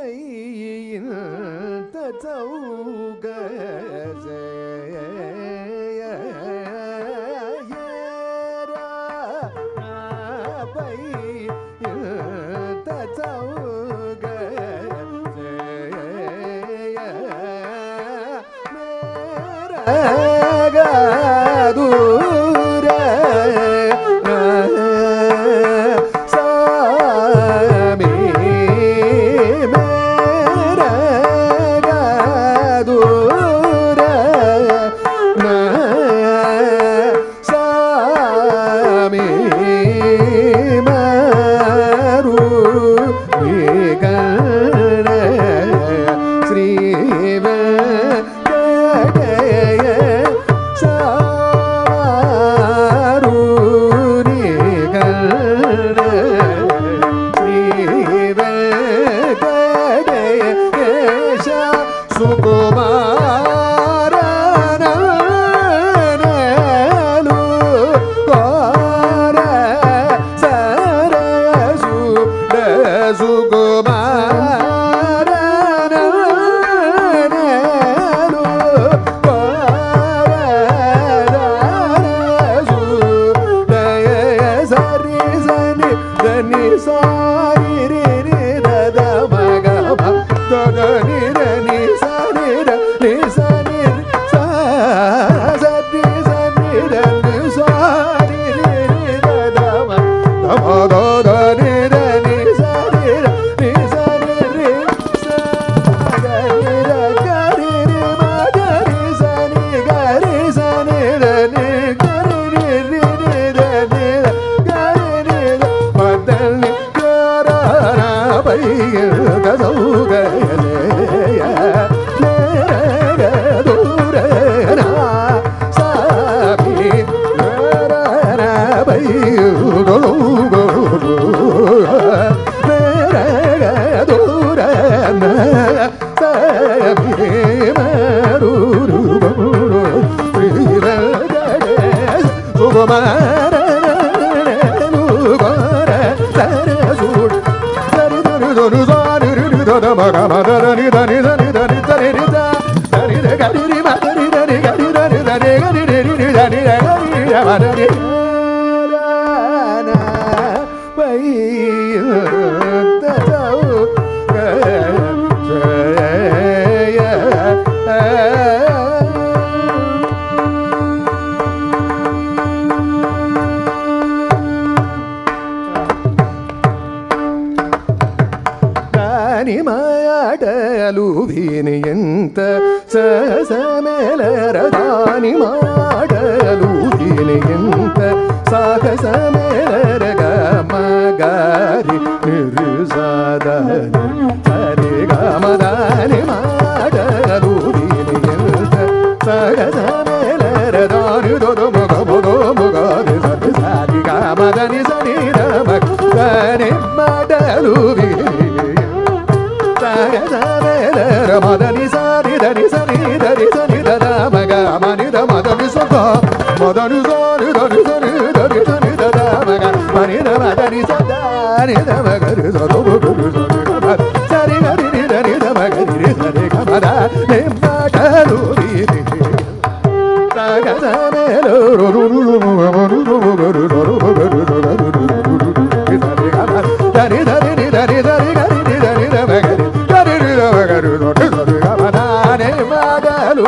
背影带走。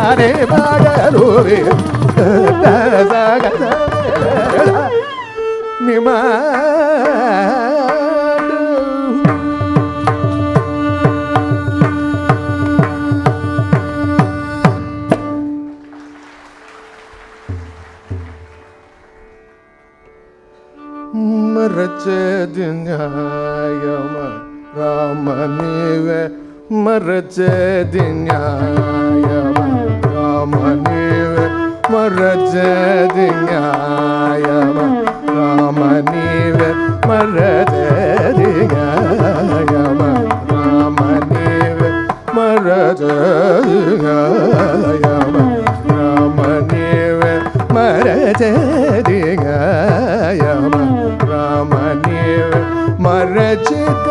ዛሬ ባደሉ ኒማ መረጀ ድንያ ಮರಚೇದಿ ನ್ಯಾಯವ ರಾಮನೀವೆ ಮರಚೇದಿ ನ್ಯಾಯವ ರಾಮನೀವೆ ಮರಚೇದಿ ನ್ಯಾಯವ ರಾಮನೀವೆ ಮರಚೇದಿ ನ್ಯಾಯವ ರಾಮನೀವೆ ಮರಚೇದಿ ನ್ಯಾಯವ ರಾಮನೀವೆ ಮರಚಿತ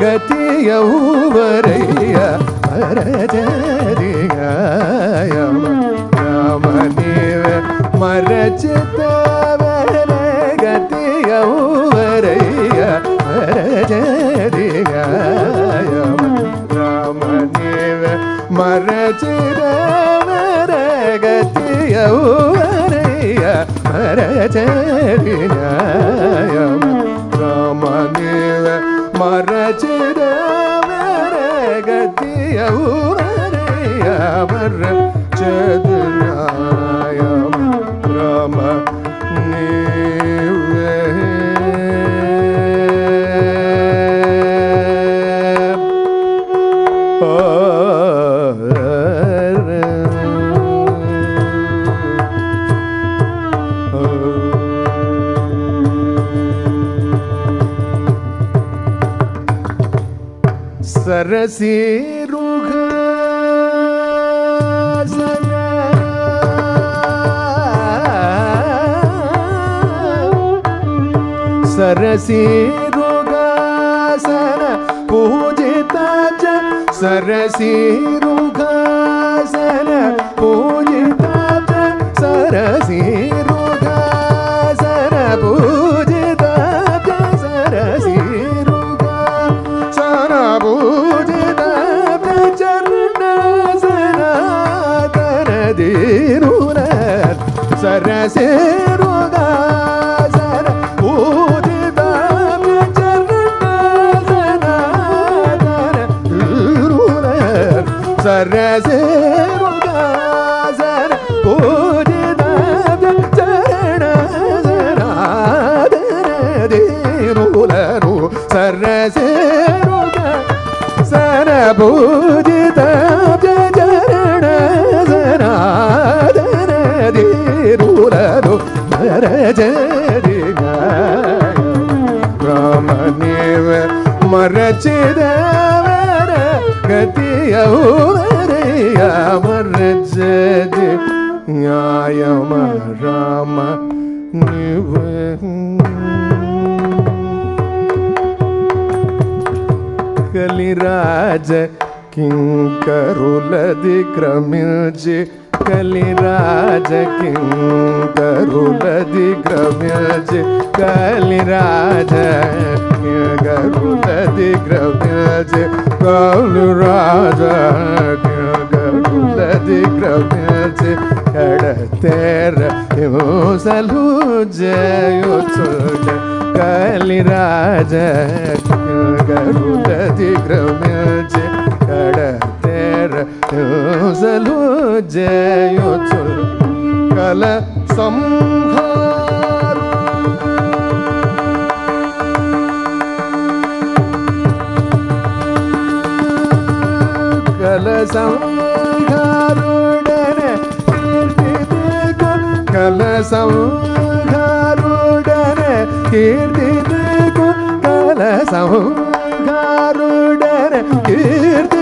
ಗತಿಯ ಹೂವರಯ್ಯ ಮರಜರಿಯ ರಾಮ ನೀವ ಮರಚಿತವರ ಗತಿಯ ಹೂವರಯ್ಯ ಮರಜರಿಯ ರಾಮ ನೀವ ಮರಚಿತವರ ಗತಿಯ ಹೂವರಯ್ಯ ಮರಜರಿಯ ರಾಮ ನೀವ रचार गति अरे चतु राम சேருக சரசேருக சர பூஜிதாச்ச சரசேருக சர பூஜிதாச்ச சரசேருக சர பூ ಮರಜರಿಗ ರಾಮ ನೀವ ಮರಚಿದವರ ಗತಿಯವರಯ್ಯ ಮರಜದಿ ನ್ಯಾಯಮ ರಾಮ ನೀವ कलि राज क्यों गरुलदि ग्रव्यज कलि राज गरुलदि ग्रव्यज कलि राज गरुलदि ग्रव्यज खड़तेर सलू जयो कलि राज गरुलदि ग्रव्यज హింసలు జయుచు కల సంహారు కల సంహారుడన కీర్తికు కల సంహారుడన కీర్తికు కల సంహారుడన కీర్తికు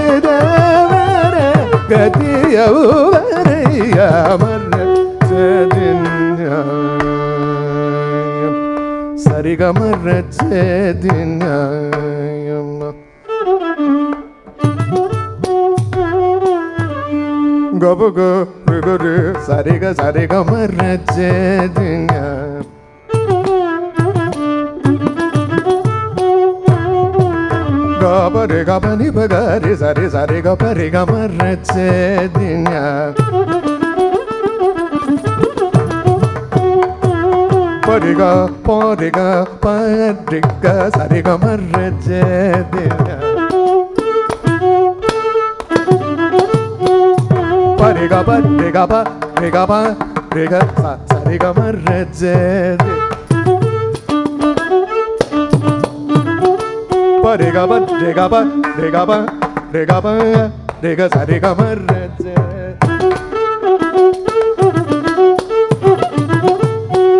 മരചിതവര ഗതിയവരയ്യ മര സരിഗമരചേതിന బబుగు రుగురు సరిగ సరిగ మర్రచేదిగా గబరి గబని బగరి సరి సరి గబరి గమర్రచేదిగా పరిగ పోరిగ పరిగ సరిగ మర్రచేదిగా रे गा पा रे गा पा रे गा पा रे गा सा सा रे गा मा रे जे रे पा रे गा पा रे गा पा रे गा पा रे गा पा रे गा सा रे गा मा रे जे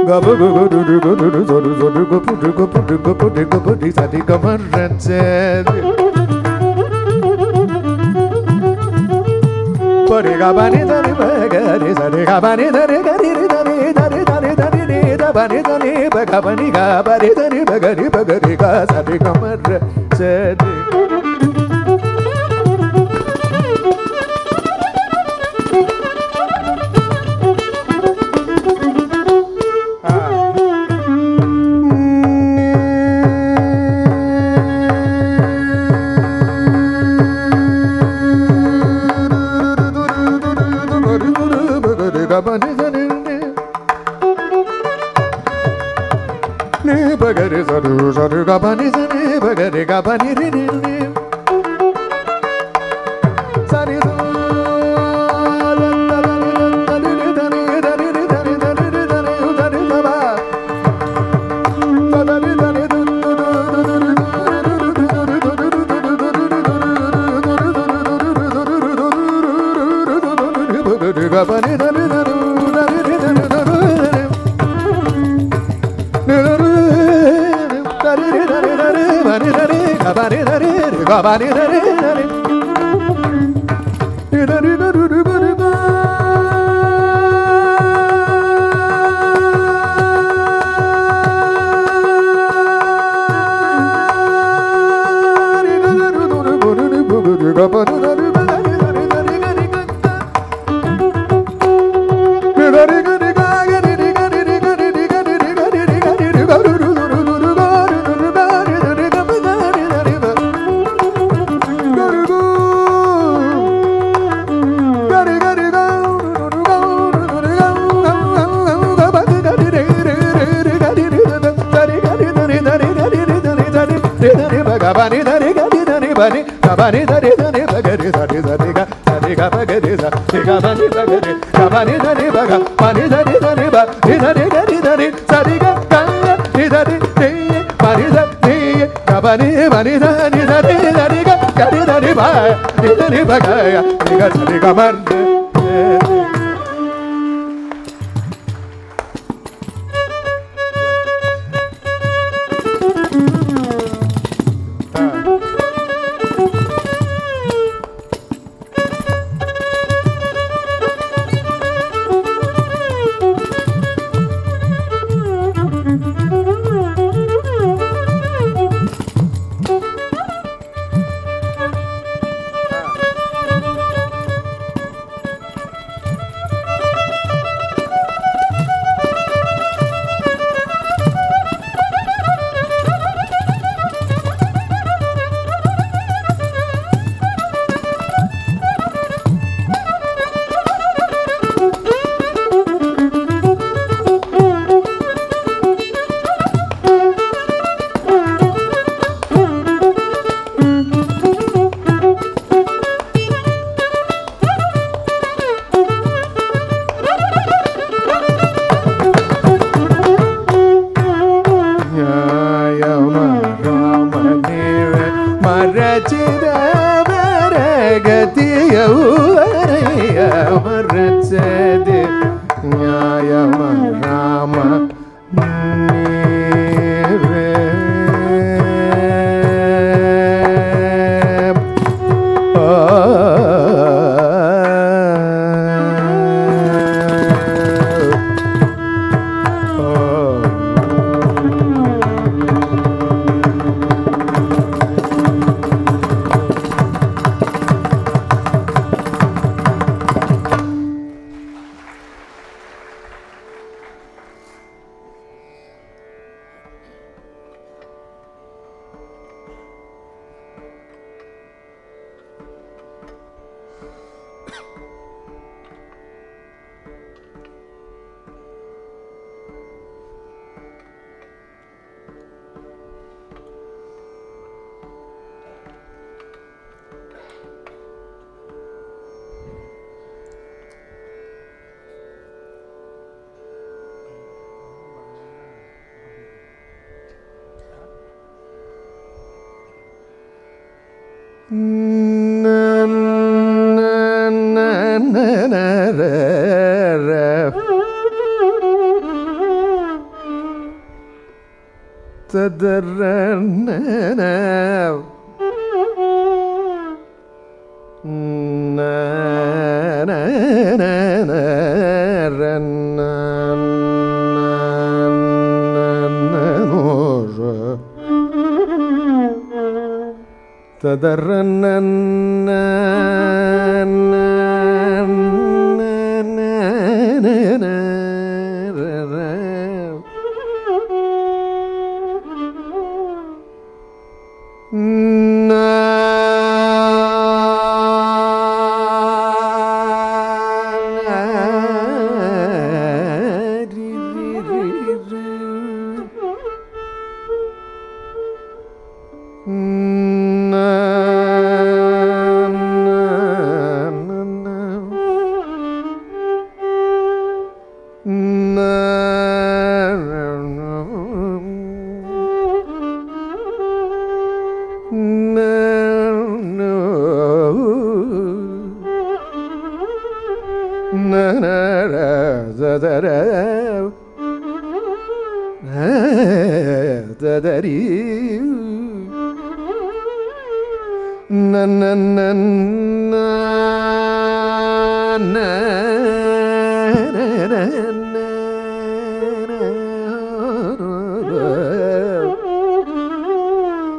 ga bu gu gu du du gu du du zo du zo du gu pu du gu pu du gu pu du gu pu di sa di ga ma re je re ga ba ni da ni ba ga ni sa re ga ba ni da ni ga ni ri da ni da ni da ni da ni ni da ba ni da ni ba ga ba ni ga ba ni da ni ba ga ni ba ga ni ga sa di ga ma ra che di. ga ba ni za ni ba ga re ga ba धरे धरे भगा बानी धरे गा धरे बानी गा बानी धरे धरे भगरे धरे धरे गा धरे गा भगरे सा धरे गा बानी भगरे गा बानी धरे भगा बानी धरे धरे बा रे धरे गा रे धरे सा रे गा गा रे धरे रे धरे सा रे गा बानी बानी सा रे धरे धरे गा रे धरे बा रे धरे भगा रे गा धरे गा मन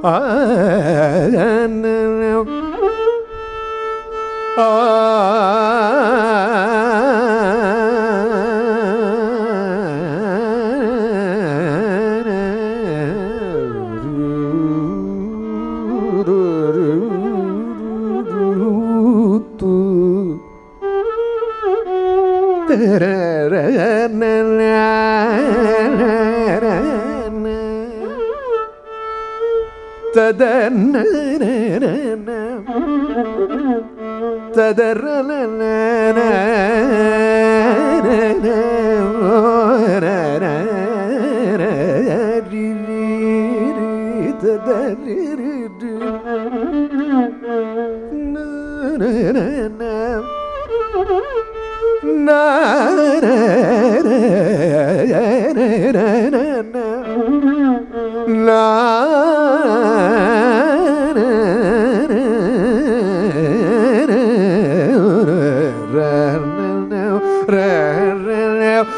ആ تدر na na na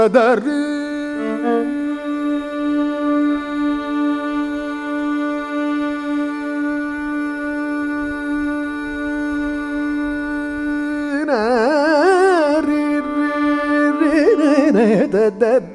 ಸದರು da da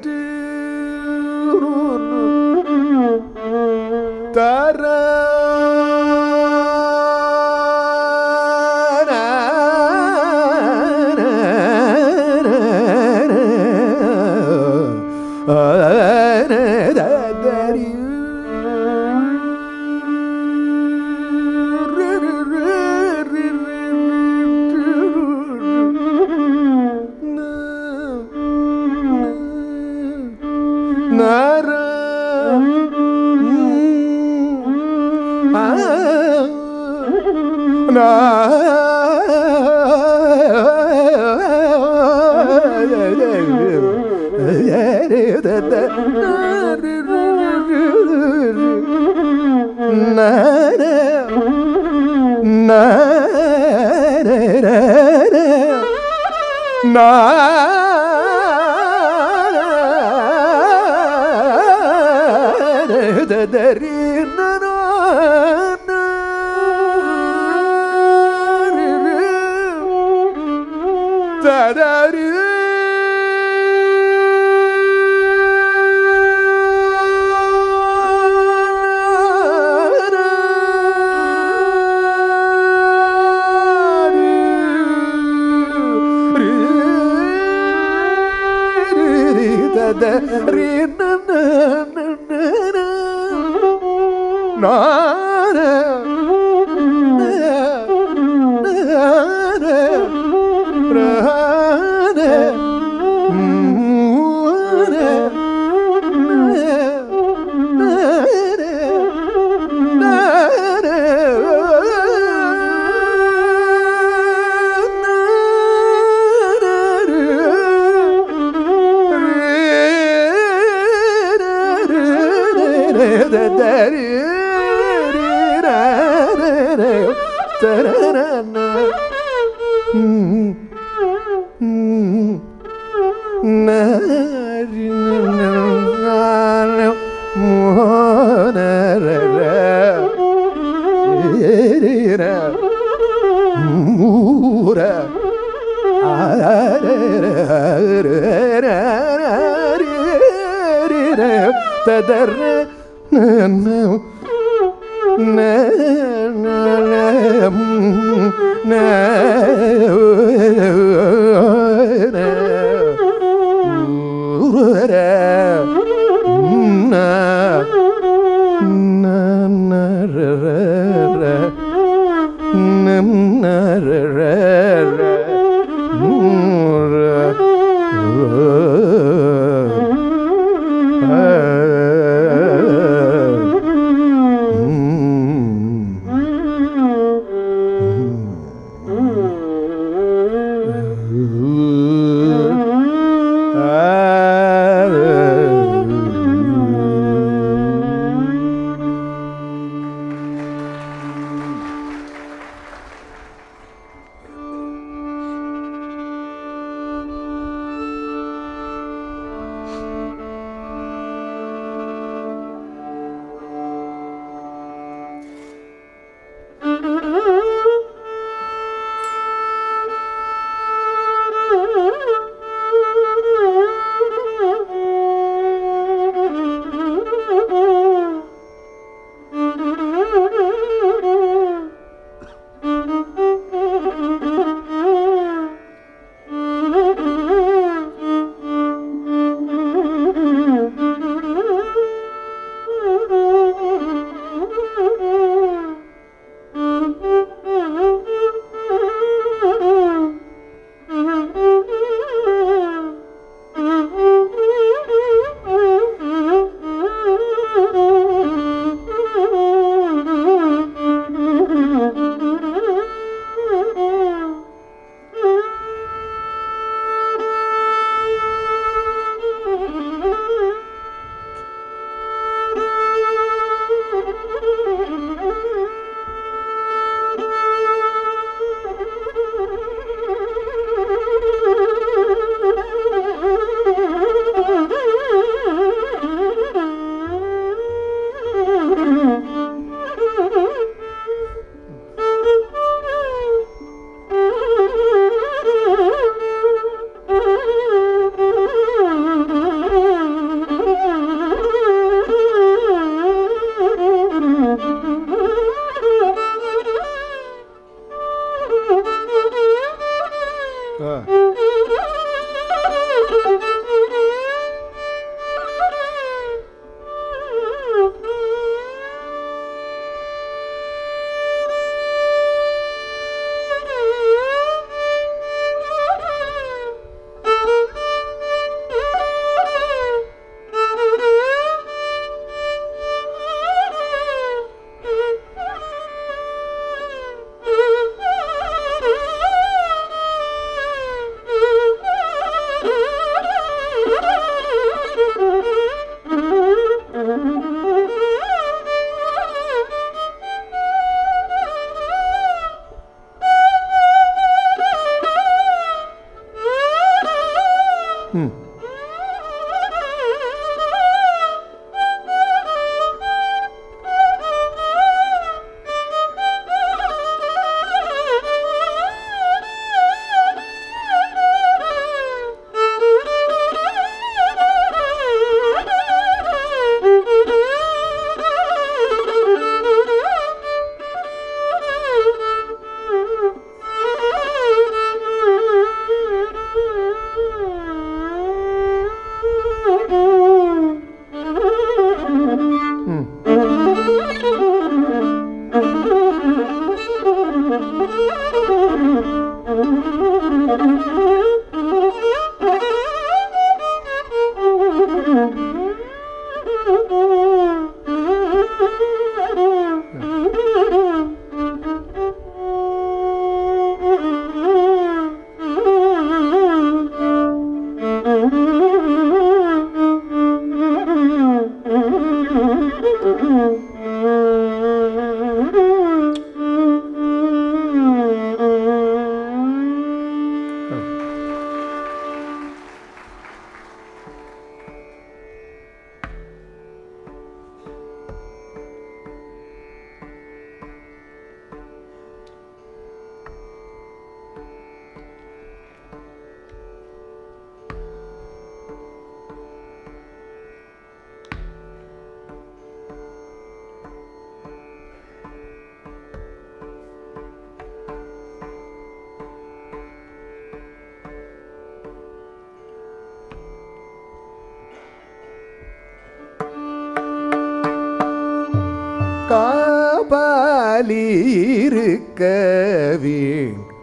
işte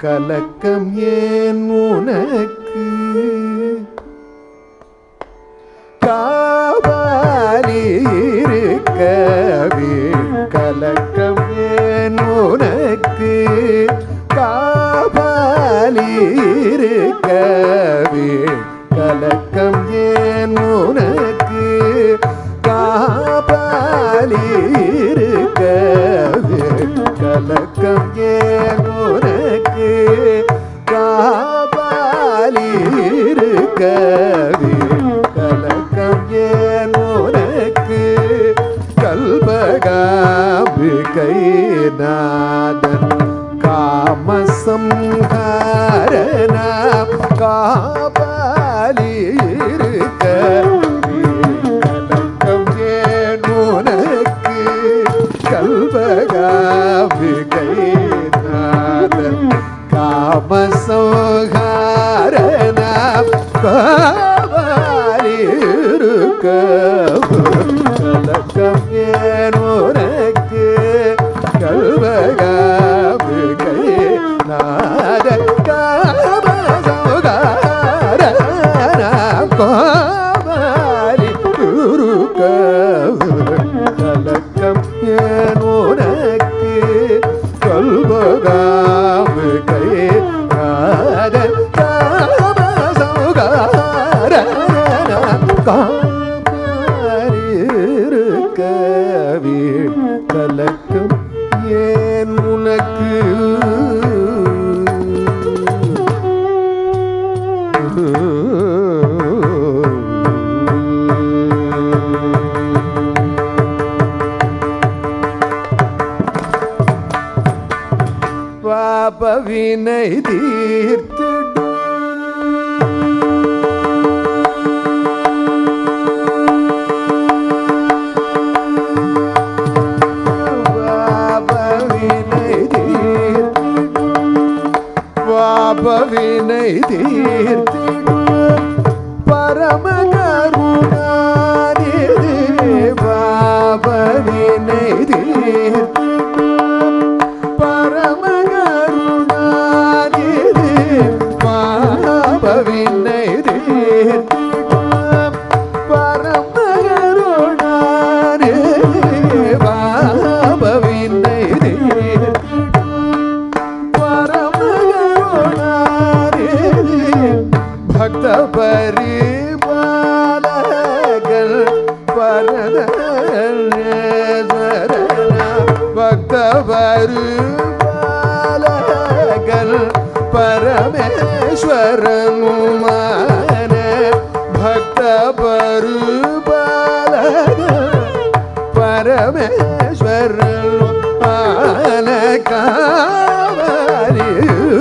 கலக்கம்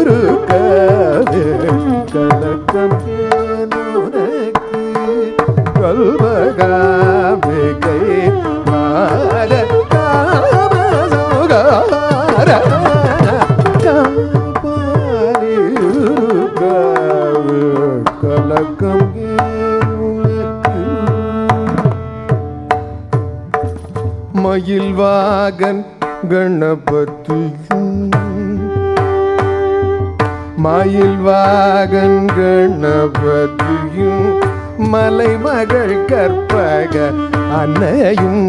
கலக்காரிருக்கது கலக்கம் உனக்கு கல்வகாமை கை மாற கலக்கம் மயில்வாகன் கணபதியும் மயில் வாகன் கணபதியும் மலைமகள் கற்பக அன்னையும்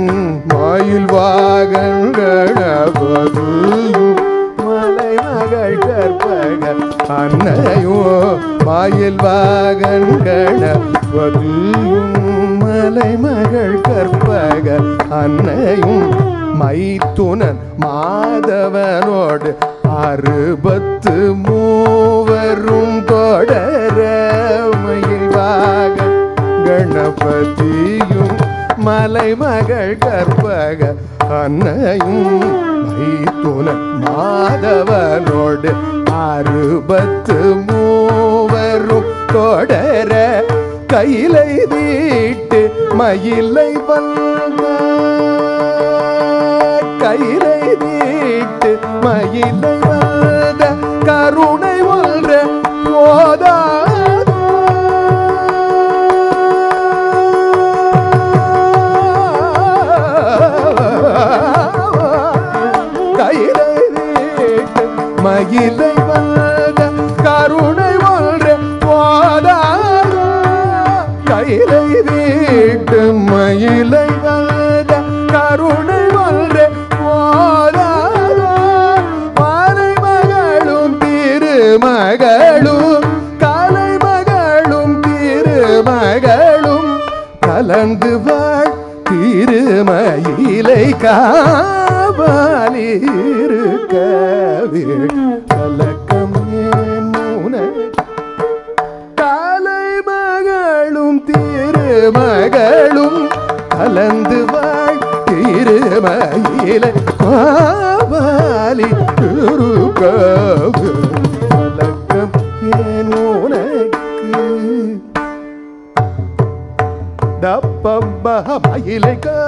மயில் வாகன் கணபதியும் மலைமகள் கற்பக அன்னையும் மயில் வாகன் கணபதியும் மலைமகள் கற்பக அன்னையும் மைத்துனன் மாதவனோடு அறுபத்து மூவரும் தொடர மயில்வாக கணபதியும் மலைமகள் கற்பக அன்னையும் மைத்துனன் மாதவனோடு அறுபத்து மூவரும் தொடர கையிலை தீட்டு மயிலை வந்தார் கீதை வாழ்க கருணை வாழ்ற வாதார கைலை வீட்டு மயிலை வாழ்க கருணை வாழ்ற வாதார மாலை மகளும் திருமகளும் கலை மகளும் திருமகளும் கலந்து வாழ் திருமயிலை காவலிருக்க காவாலி திருக்காவு வழக்கம் ஏன் உனக்கு தப்பம்பக மயிலை கா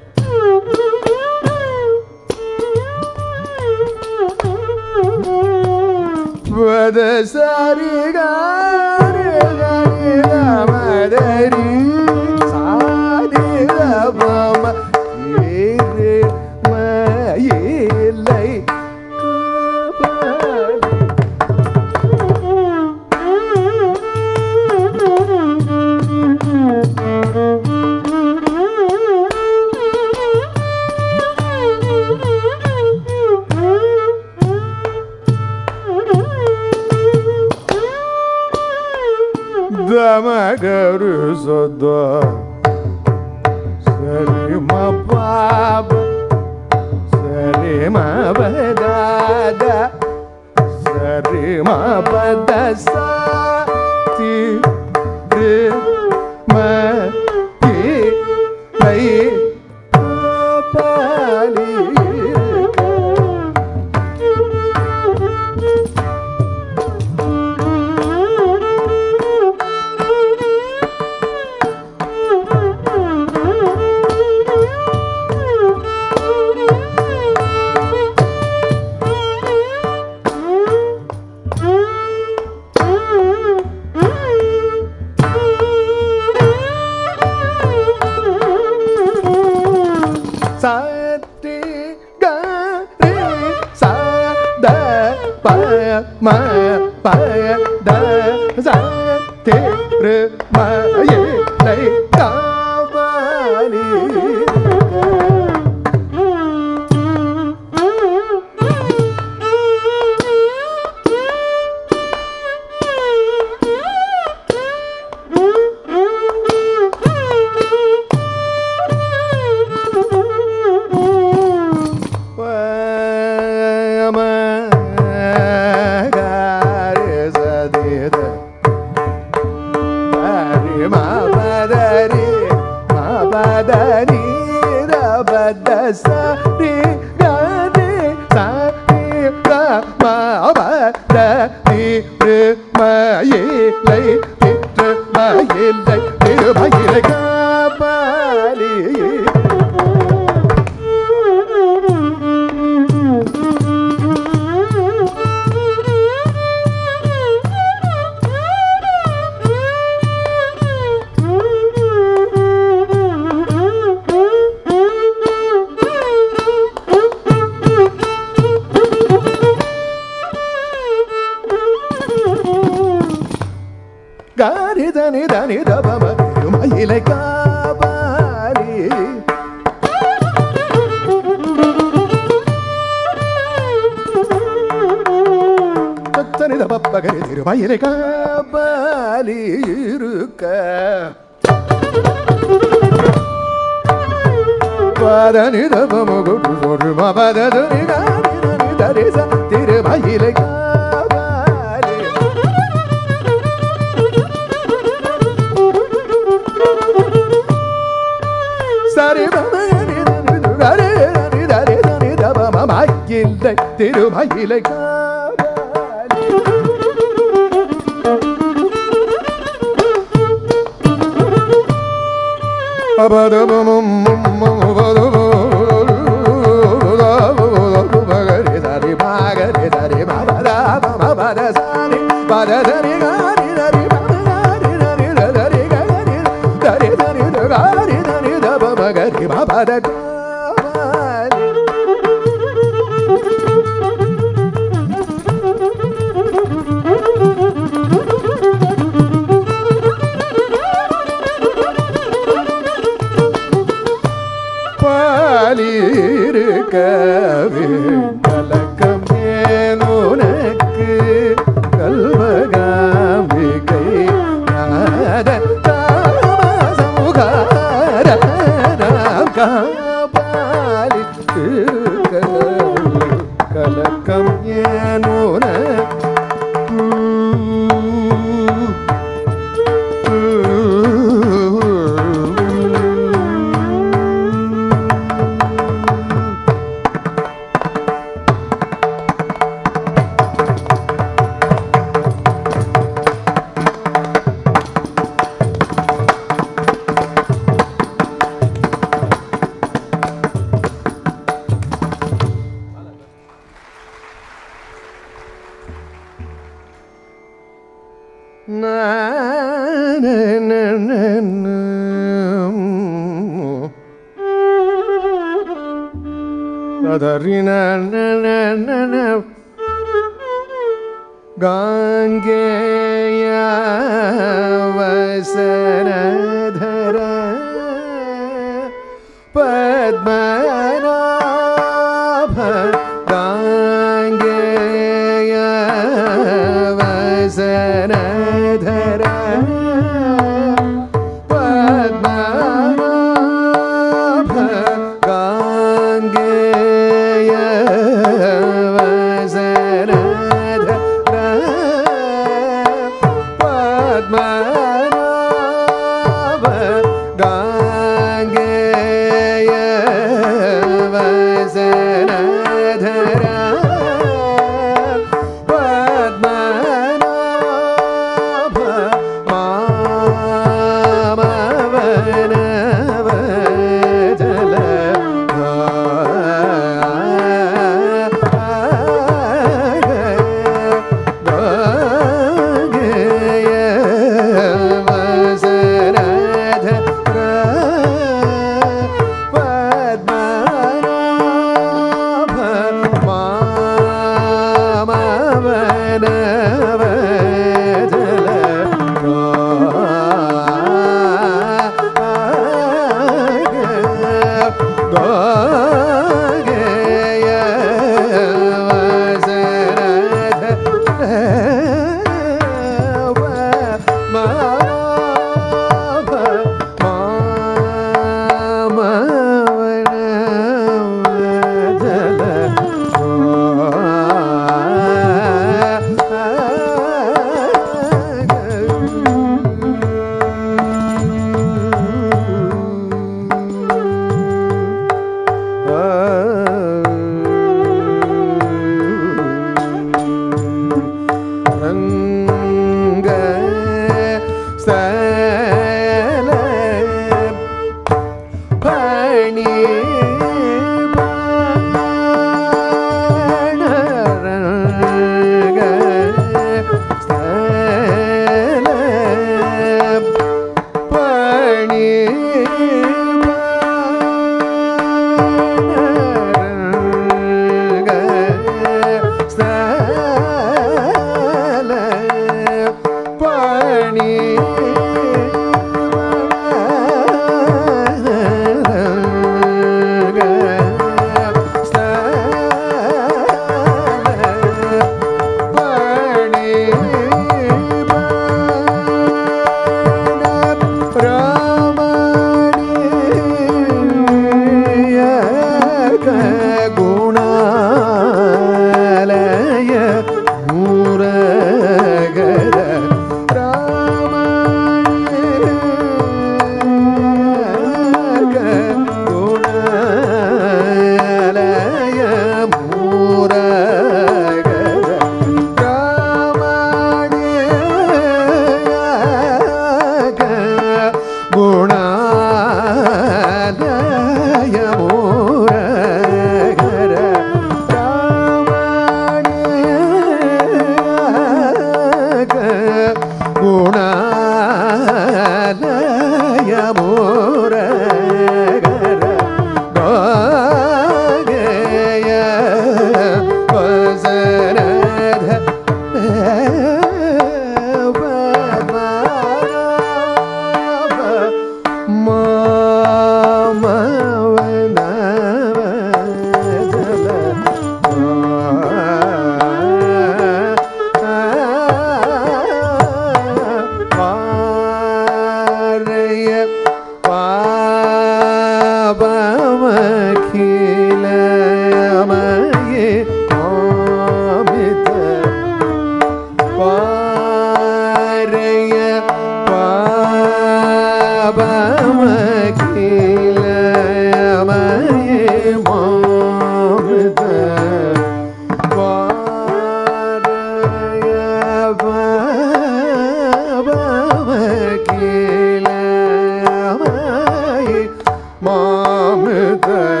Muhammed'e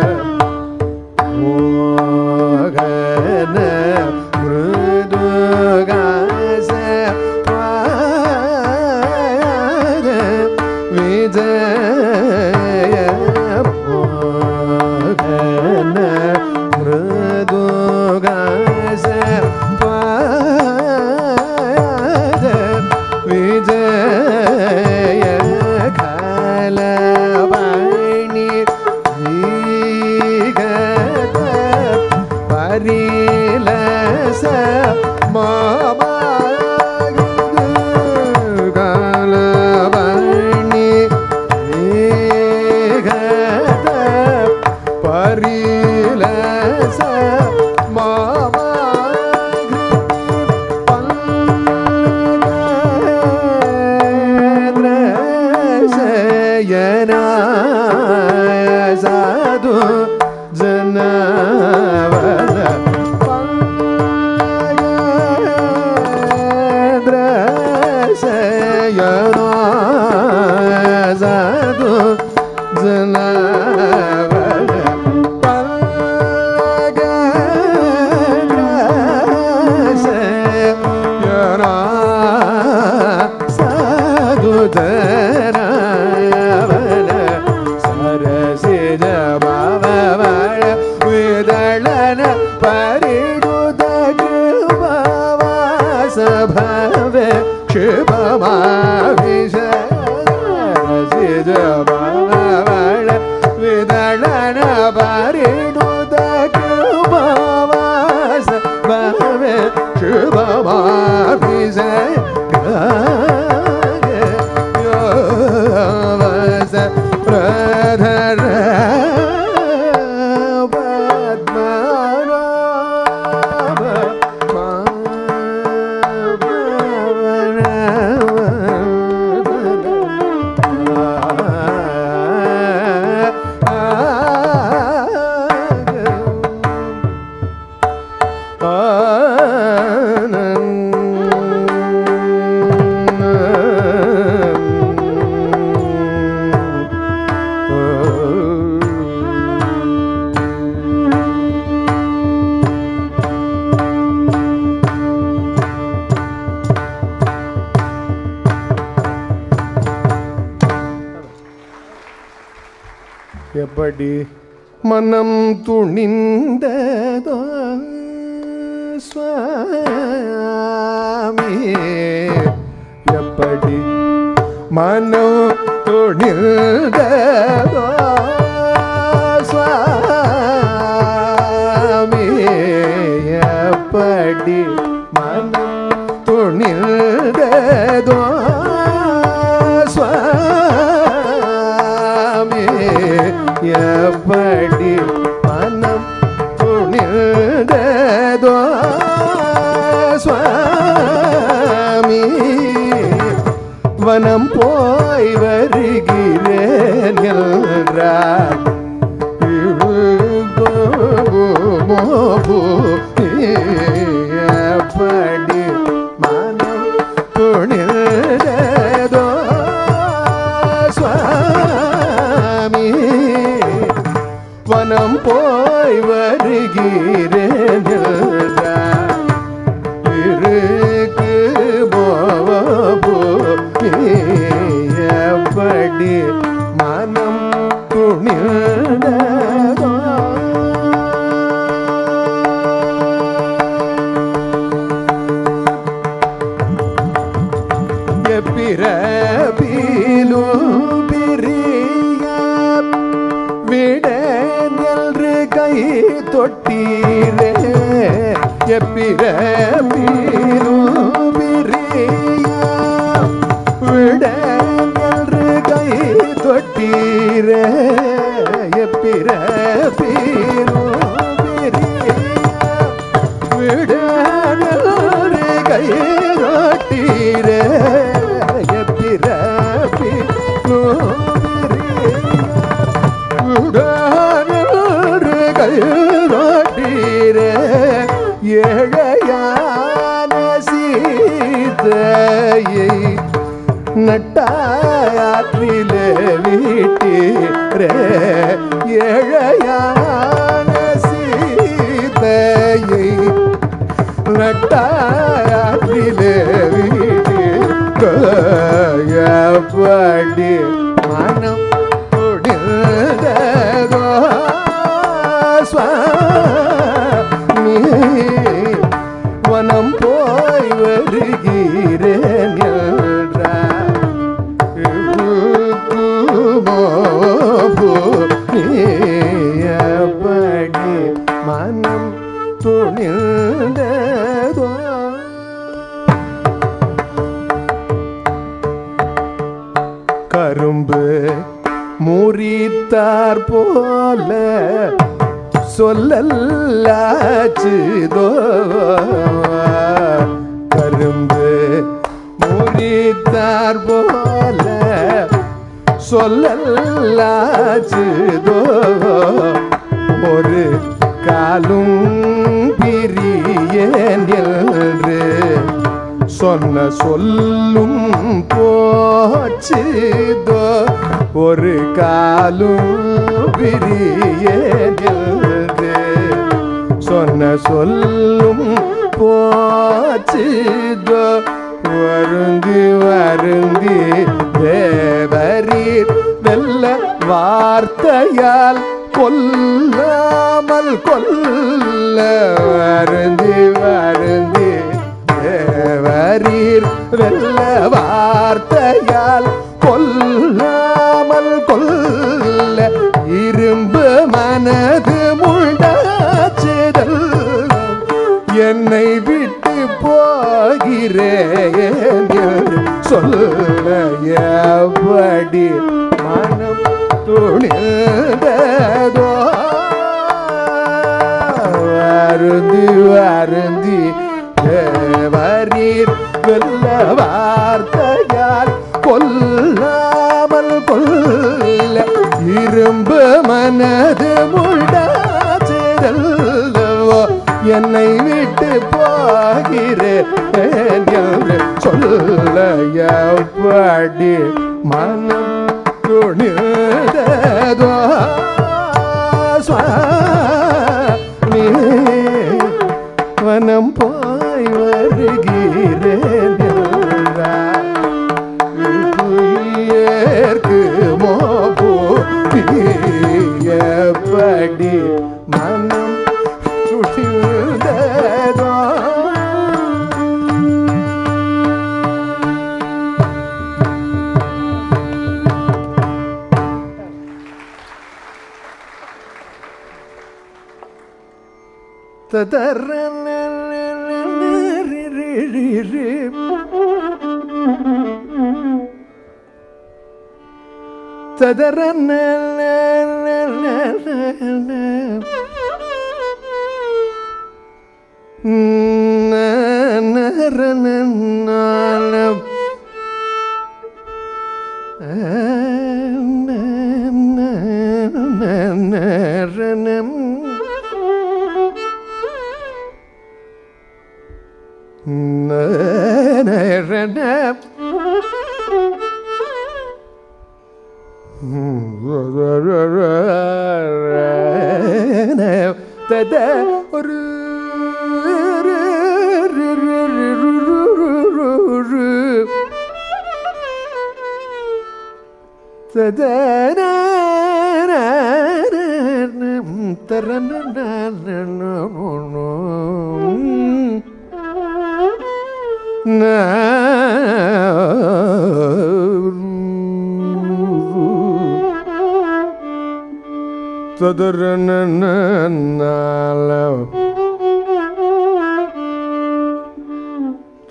Tadar na na na love.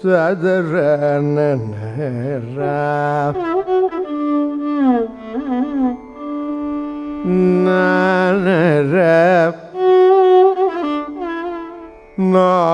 muttadrananara nanara. Nan.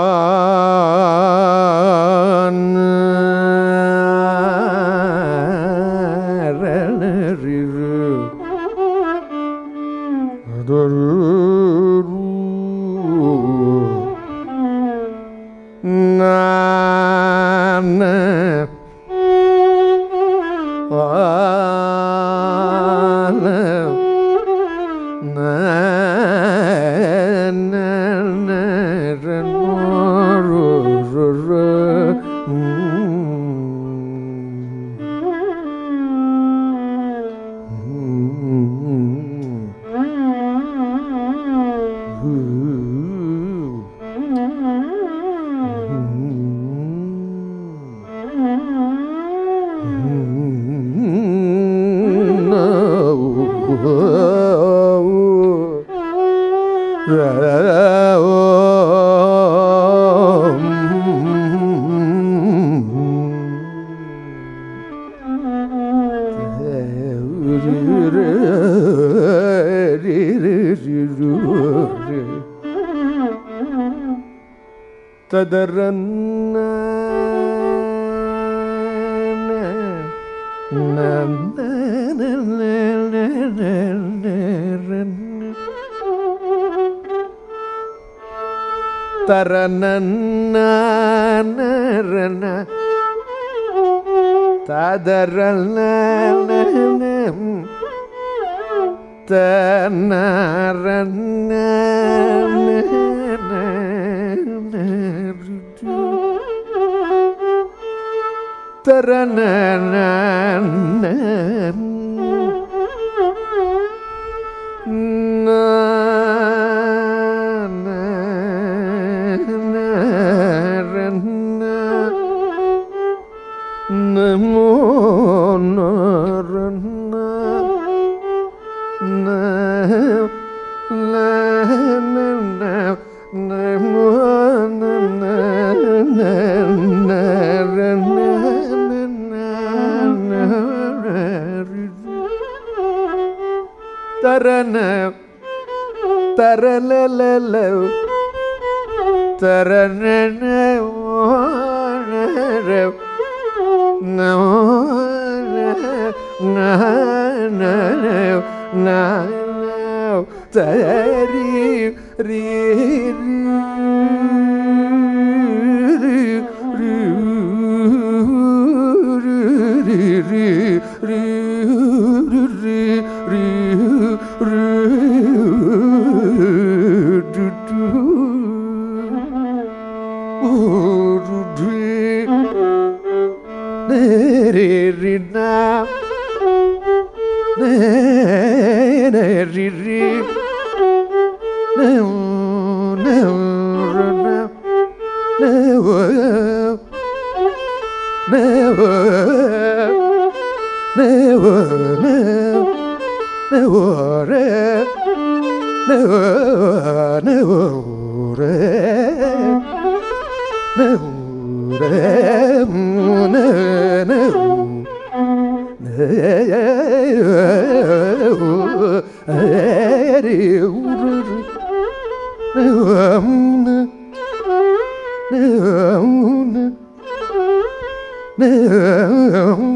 Um...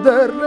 eder.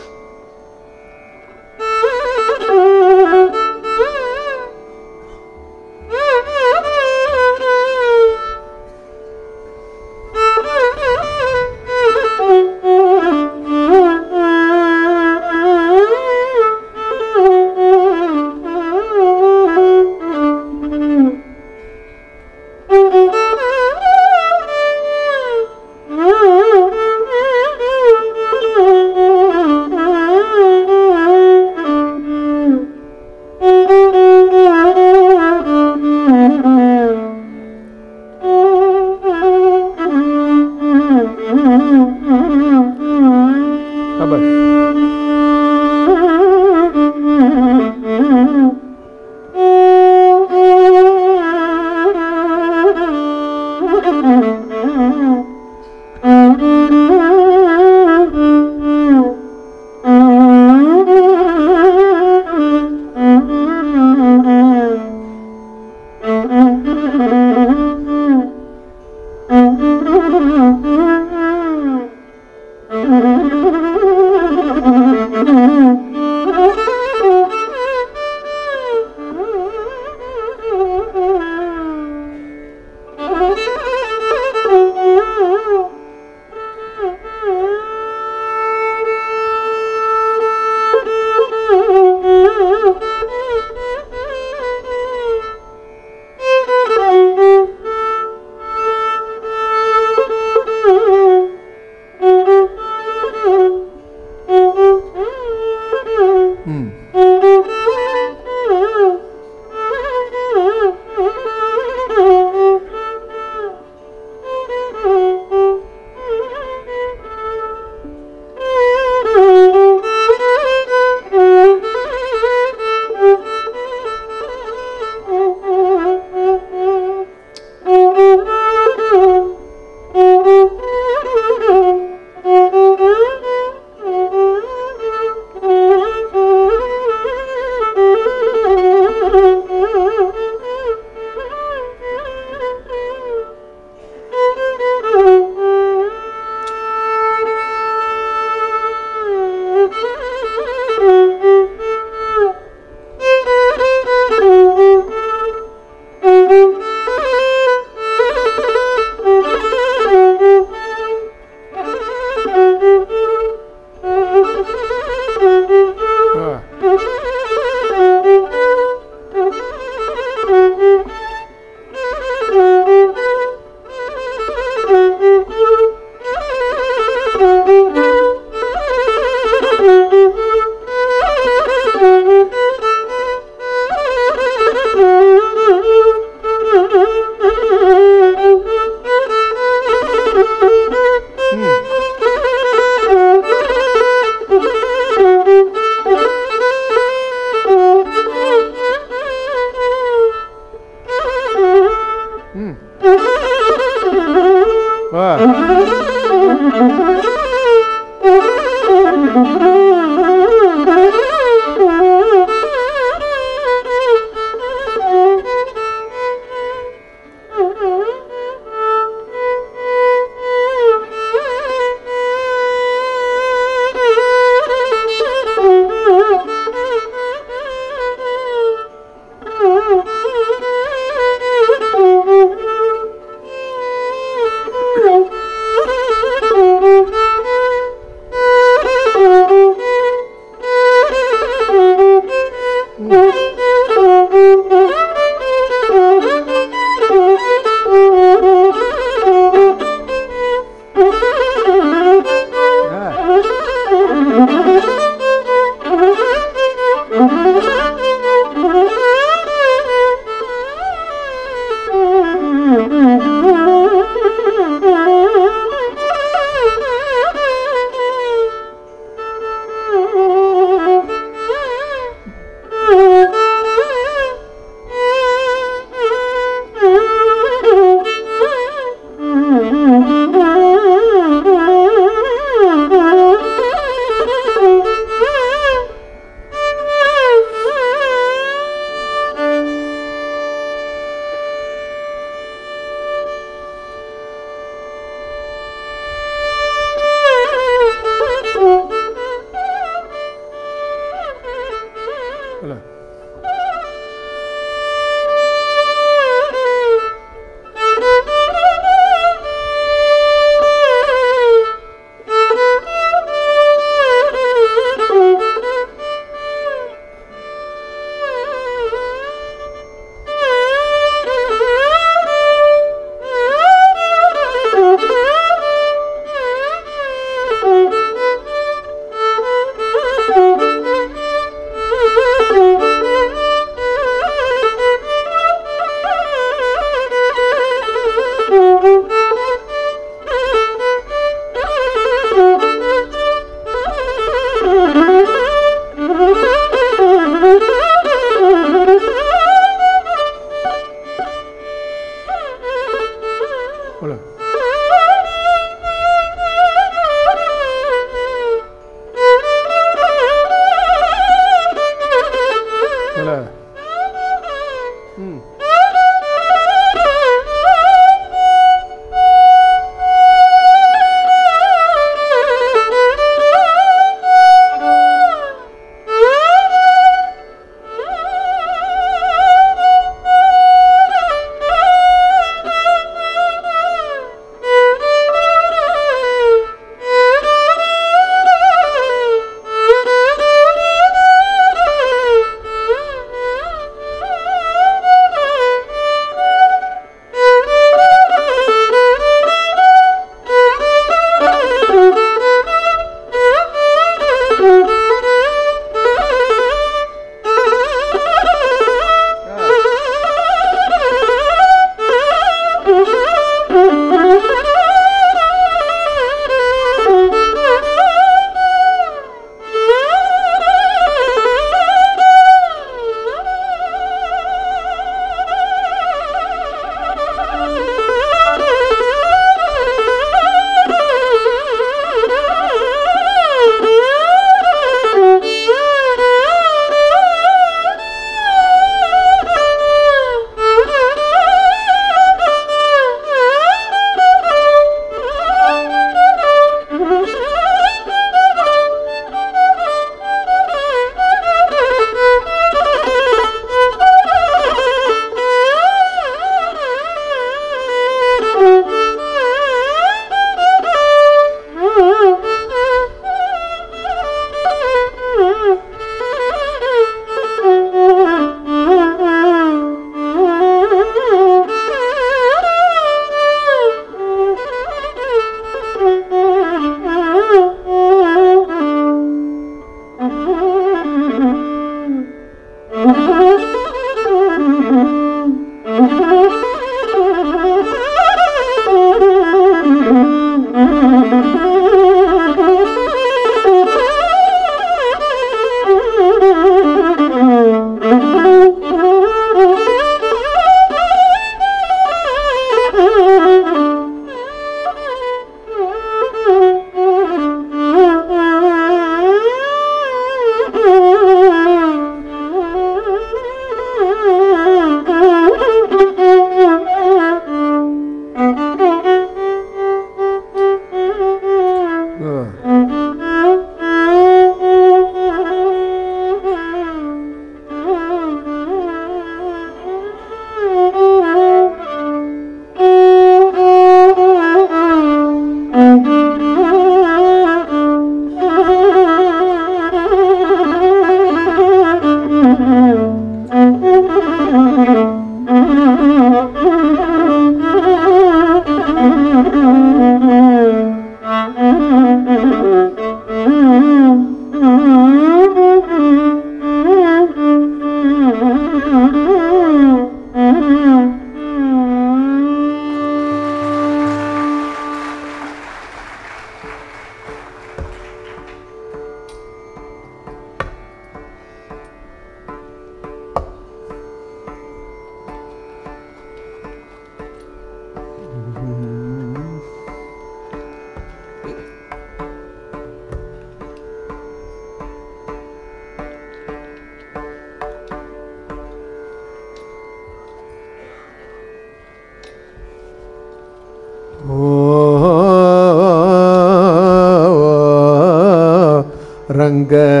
Good.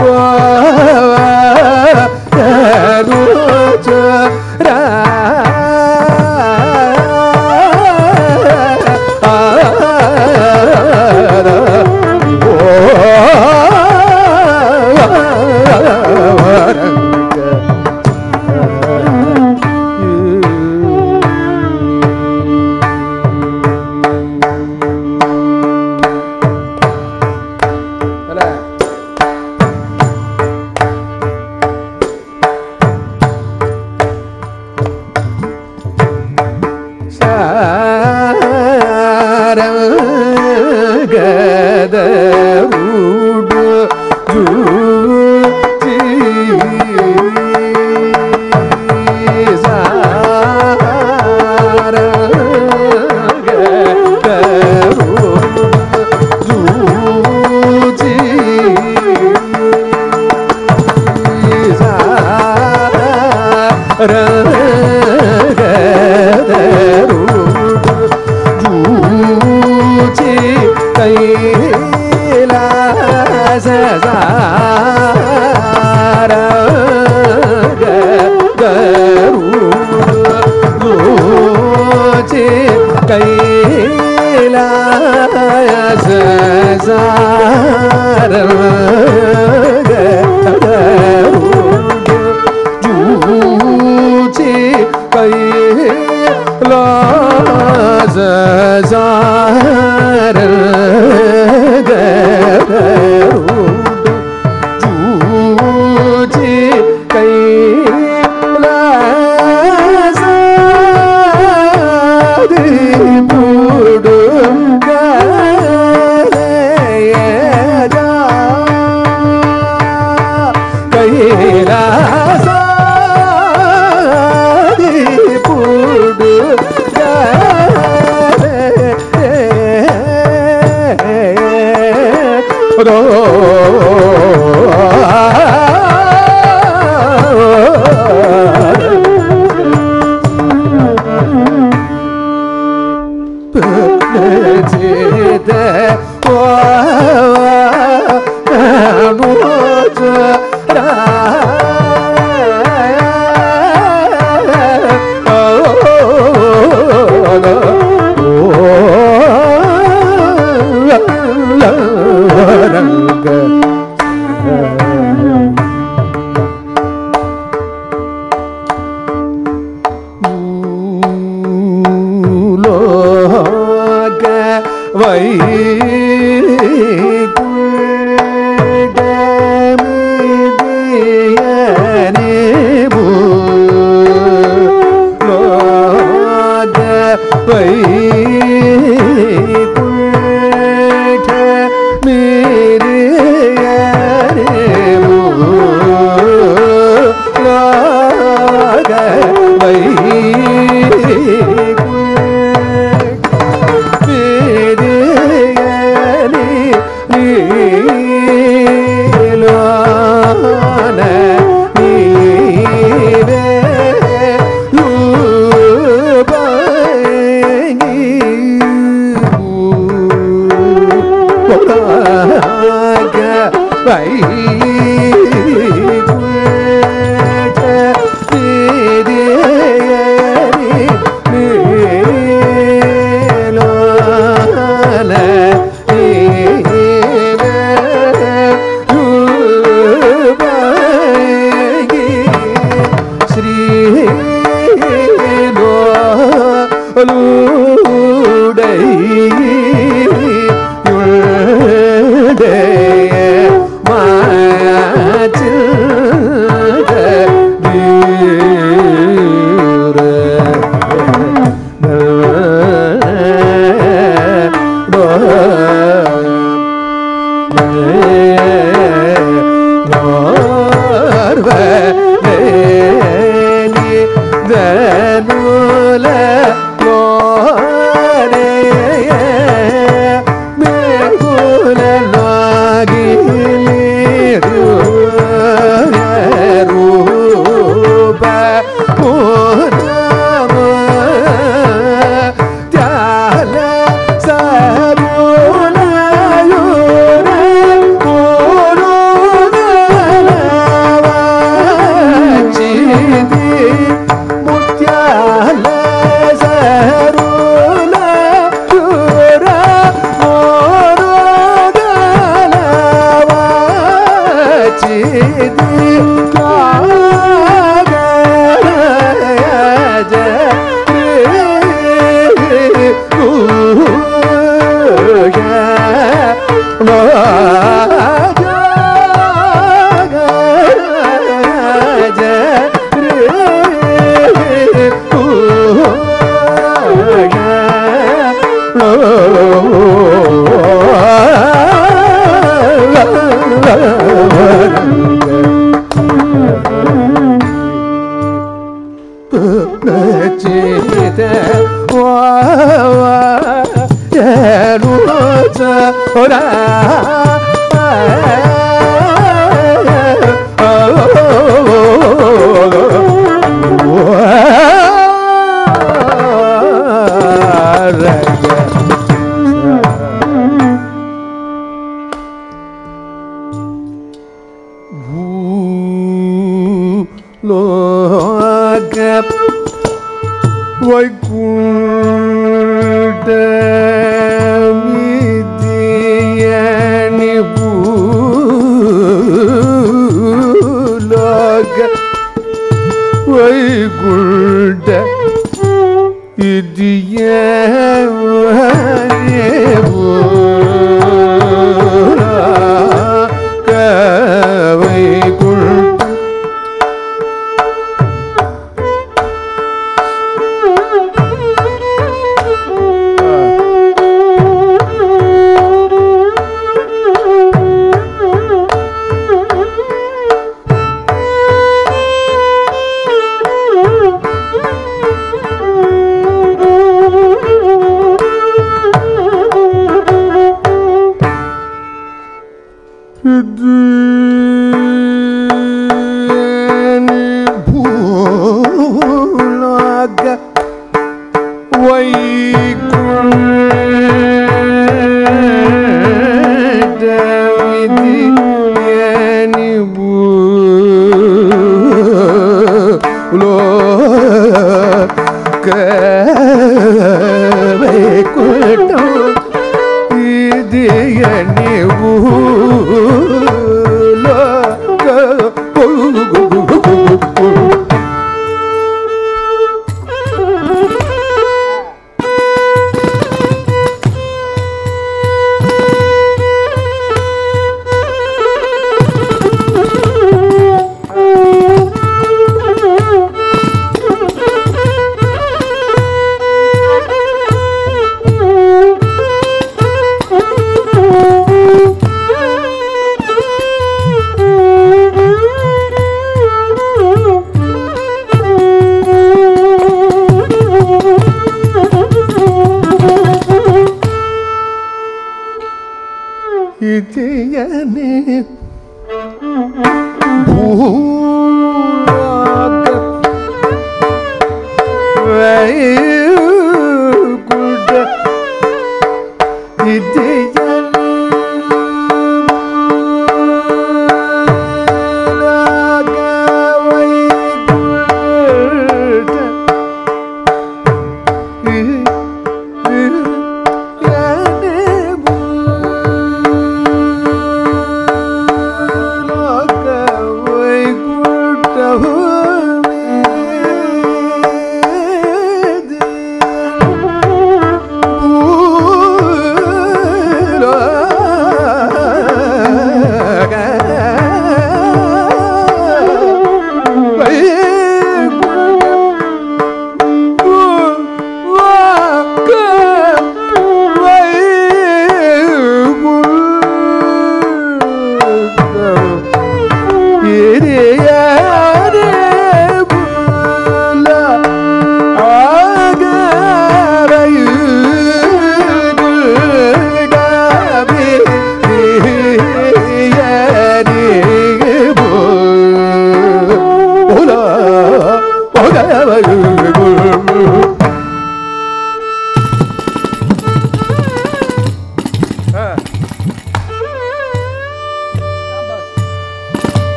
Whoa.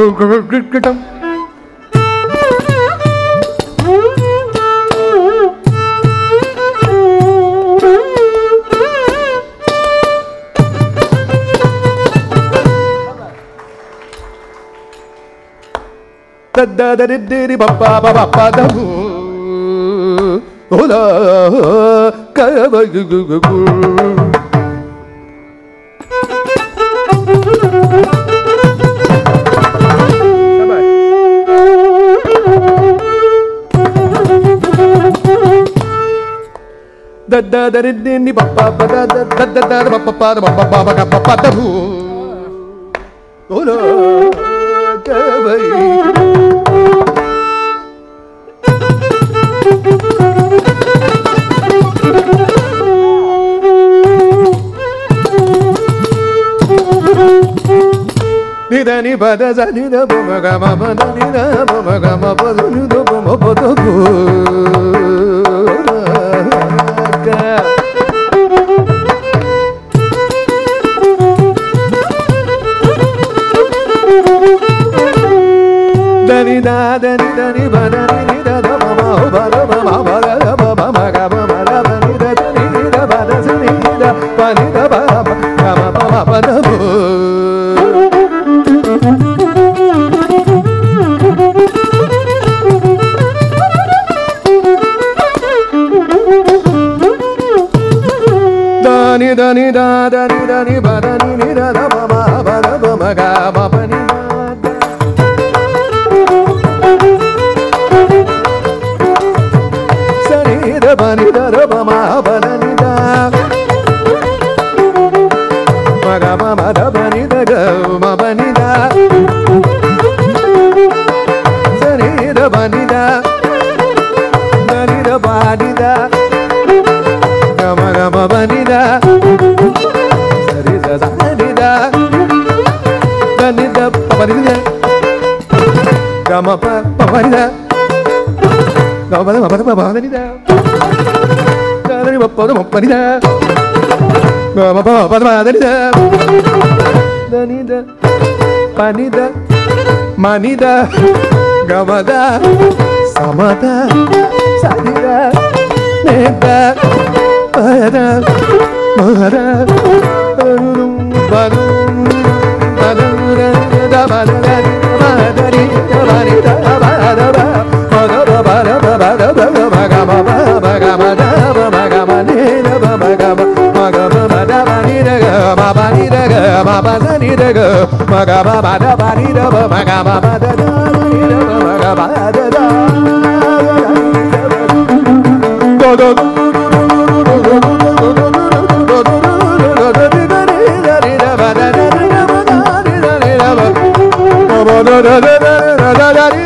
da da da da da ba ba ba ba da bu. Ola ka ba gu gu gu. నిదని పద సని మమ గమ పద నిద మమ గమ పదు నిదు మమ పదకు பதனிதா காதனி பப்பதம் பனிதா பம பதமாதனிதா தனித பனித மனித கமத சமத சனித நேத பரத மகர அருளும் பரும் பதமுர பதரி பதரி பதரி பதரி பதரி da da da da da da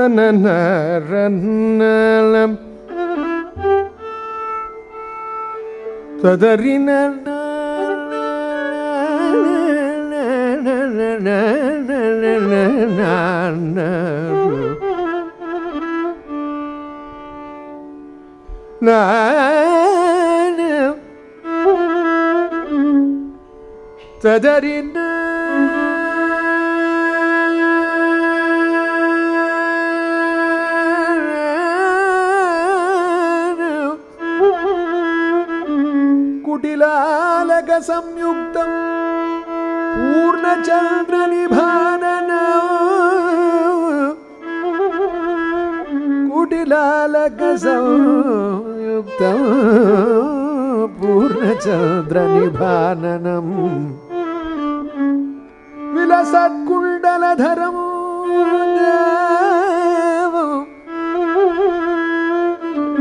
தனநரநலம் ததறின ததறின चन्द्रनिभाननम् विलसत्कुण्डलधरम्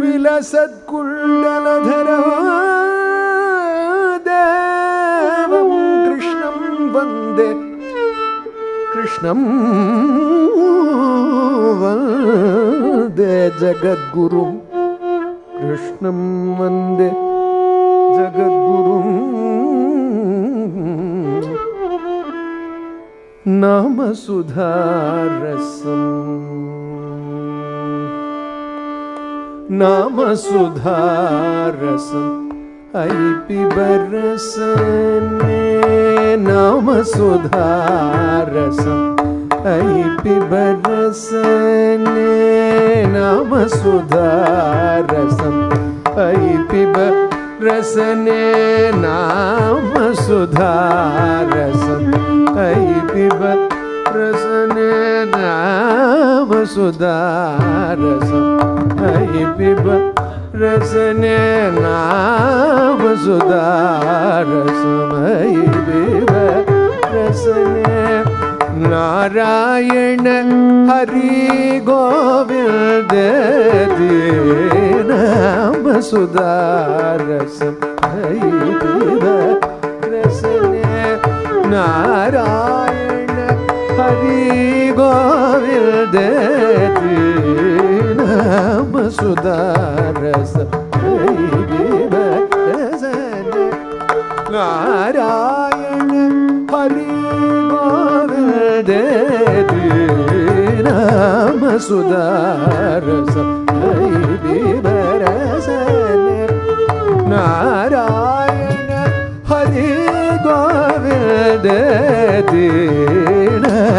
विलसत्कुण्डलधरम् कृष्णं वन्दे। कृष्णं वन्दे जगद्गुरु कृष्णं नाम नामसुधारसम् नामसुधारसम् ऐ पिबरसने नामसुधारसम् ऐ पिबरसने नामसुधारसम् ऐ पिब रसने नाम सुधारसम ऐ पिब रसने नाम सुधारसम् ऐ पिब रसने नाम सुधारसम् ऐ पिब रसने नारायण हरि गोविन्द नाम सुधारसम् ऐ पिब रसने Narayan Hari Govindam Sudarasa Narayan Hari Govindam Sudarasa Narayan Hari Govindam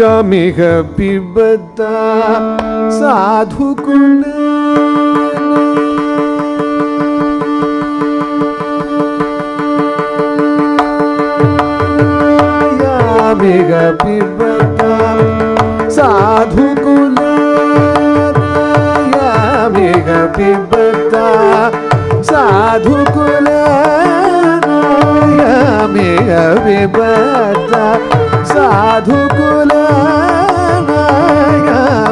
यमिह पिबता साधु कुल यमिह पिबता साधु कुल यमिह साधु कुल यमिह साधु ಸಾಧುಕುಲ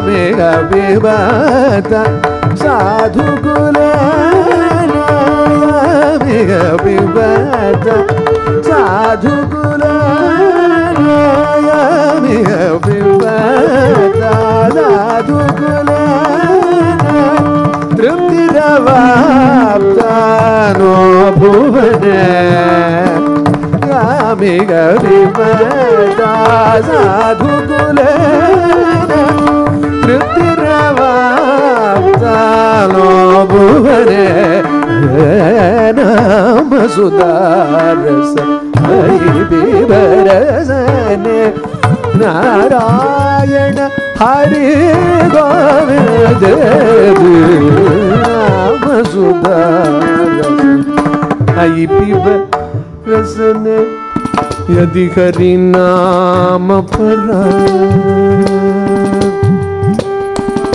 ಮೇಘ ಬಿವತ ಸಾಧುಕುಲ ಮೇಘ ಬಿವತ ಸಾಧುಕುಲ ಮೇಘ ಬಿವತ ಸಾಧುಕುಲ ತೃಪ್ತಿರವಾಪ್ತಾನೋ ಭುವನೇ साधुकुल तृप्तिरवाप्तानो भुवने मिग विपदा साधुकुल तृप्तिरवाप्तानो भुवने नाम सुदारस विवरसने नारायण हरि गोविन्द नाम सुदारस ऐ पिब रसने यदि हरि नाम परा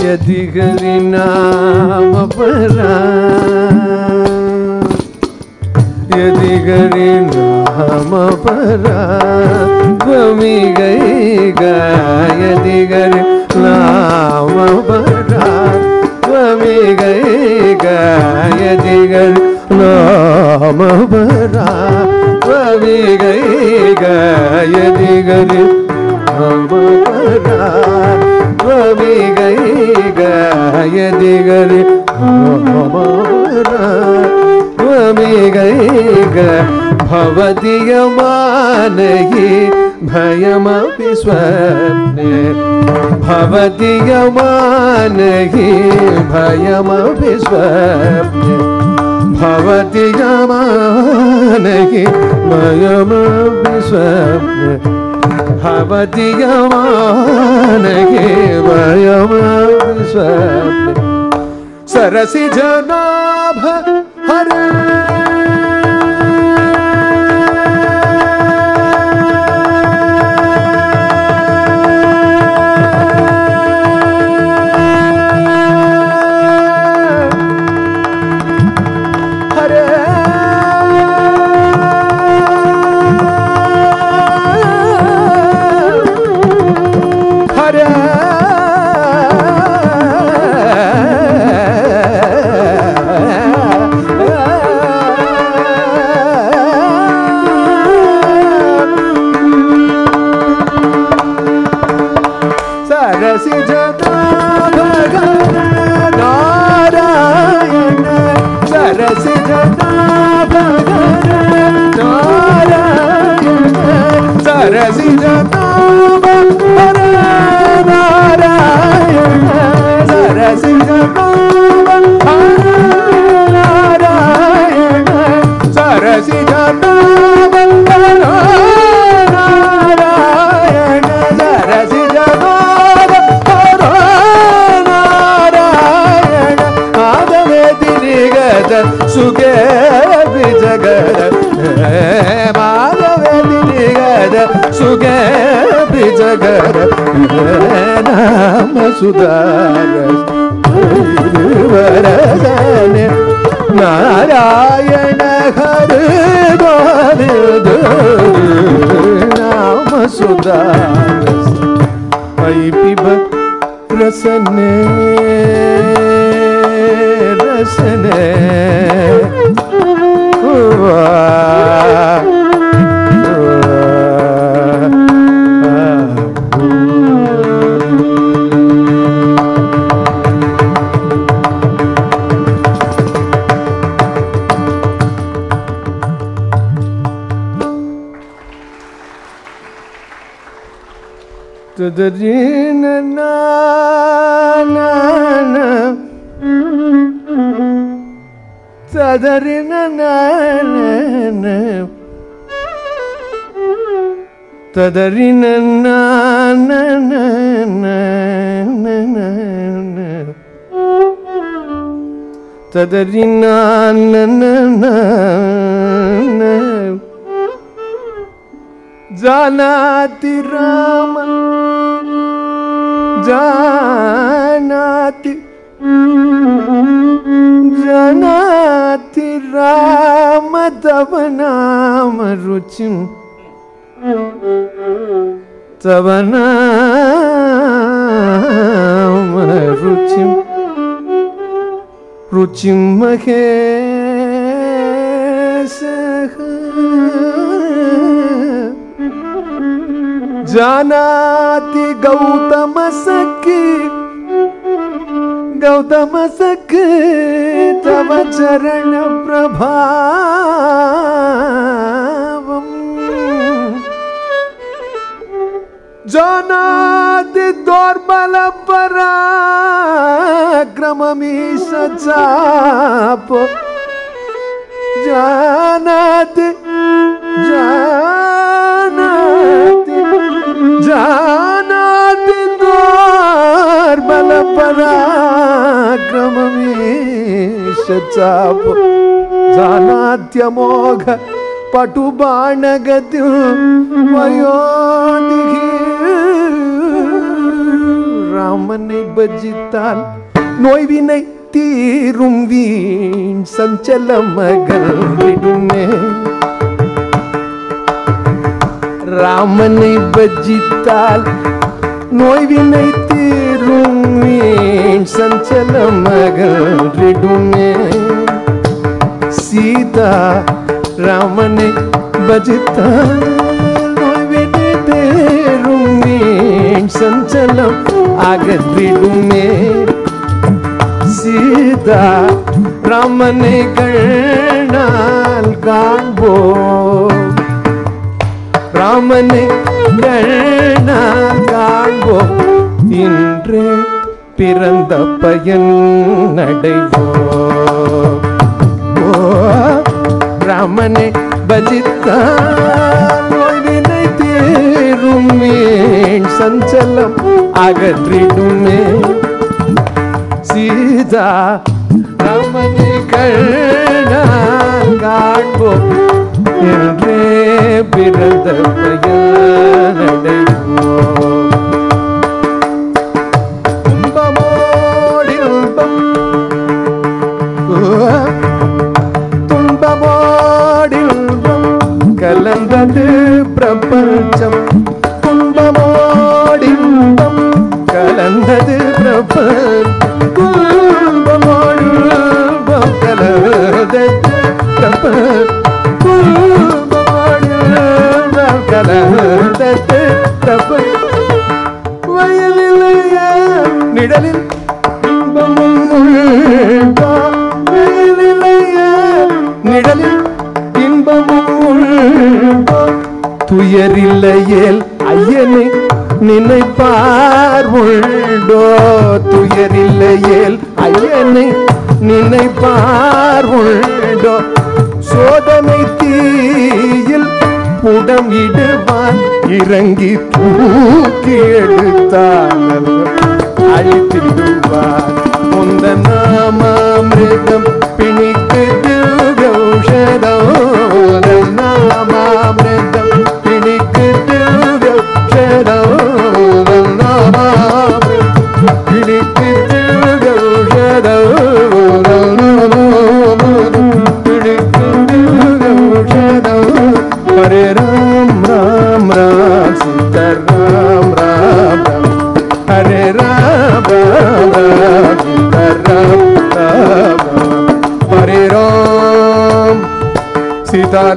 यदि हरि नाम परा यदि हरि नाम परा त्वमि गई गा यदि हरि नाम परा त्वमि गई गा यदि हरि नाम भरा रवि गई गय दिगर। नाम भरा रवि गई गय दिगर। नाम भरा रवि गई ग, भवदीय भयम विश्व भवती भवदीय मानही भयम विश्व भवति यमानहि मयम स्वप्ने। भवति यमानहि मयम स्वप्ने। सरसि जनाभ हरे हरे സുഖേവി ജഗത മാധവി നിഗത സുഖേവി ജഗത നാമ സുധാര വരദന നാരായണ ഹരി ഗോവിന്ദ നാമ സുധാര പൈ പിബ രസനേ वासने ಕದರಿನ ತದರಿನ ತದರಿನ ಜಾಲ महेशः। जानाति गौतम सखी गौतम सखी तव चरण प्रभावम् जानाति दोर्बल पराक्रममीश चाप ಮೋಘ ಪಟು ಬಾಣಗತಿ ವಯೋಧಿಗೆ ராமனை பஜித்தால் நோய்வினை தீரும் வீண் சஞ்சல மகள் விடுமே. ராமனை பஜித்தால் நோய்வினை தீரும் வீண் சஞ்சல மகள் விடுமே. சீதா ராமனை பஜித்தான் தேரும் சஞ்சலம் அகற்றிடுமே சீதா ராமனை கண்ணால் காண்போ ராமனை கண்ணால் காண்போ இன்றே பிறந்த பயன் நடைபோ ராமனை பஜித்தான் நோய்வினை தீரும் சஞ்சலம் அகற்றிடுமே. சீதா ராமனை கண்ணால் காண்போம். என்றே பிறந்த பயனடைவோம் பிரபஞ்சம் துன்பமோடி கலந்தது பிரபஞ்சம். கலந்தது பிரபஞ்சம். கலந்தது பிரபஞ்சம். துயரில்லையேல் ஐயனை நினைப்பார் உண்டோ? துயரில்லையேல் ஐயனை நினைப்பார் உண்டோ? சோதனை தீயில் புடம் இடுவான் இறங்கி தூக்கி எடுத்தான் அழித்திடுவார். முந்த நாமாமிருதம் பிணிக்கு கௌஷதா.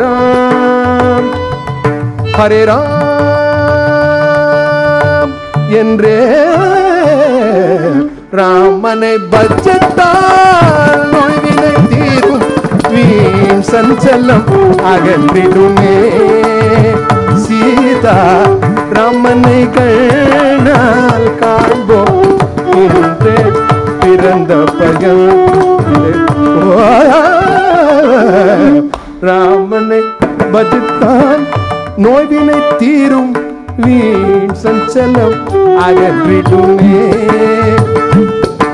ராம் ஹரே ராம் என்றே ராமனை பட்சத்தால் நோய்வினை தீரும் வீண் சஞ்சலம் அகன்றிடுமே சீதா ராமனை கண்ணால் காண்போம் இன்று பிறந்த பகல் ராமனை பஜித்தான் நோய்வினை தீரும் வீண் சஞ்சலம் அகன்றிடுமே.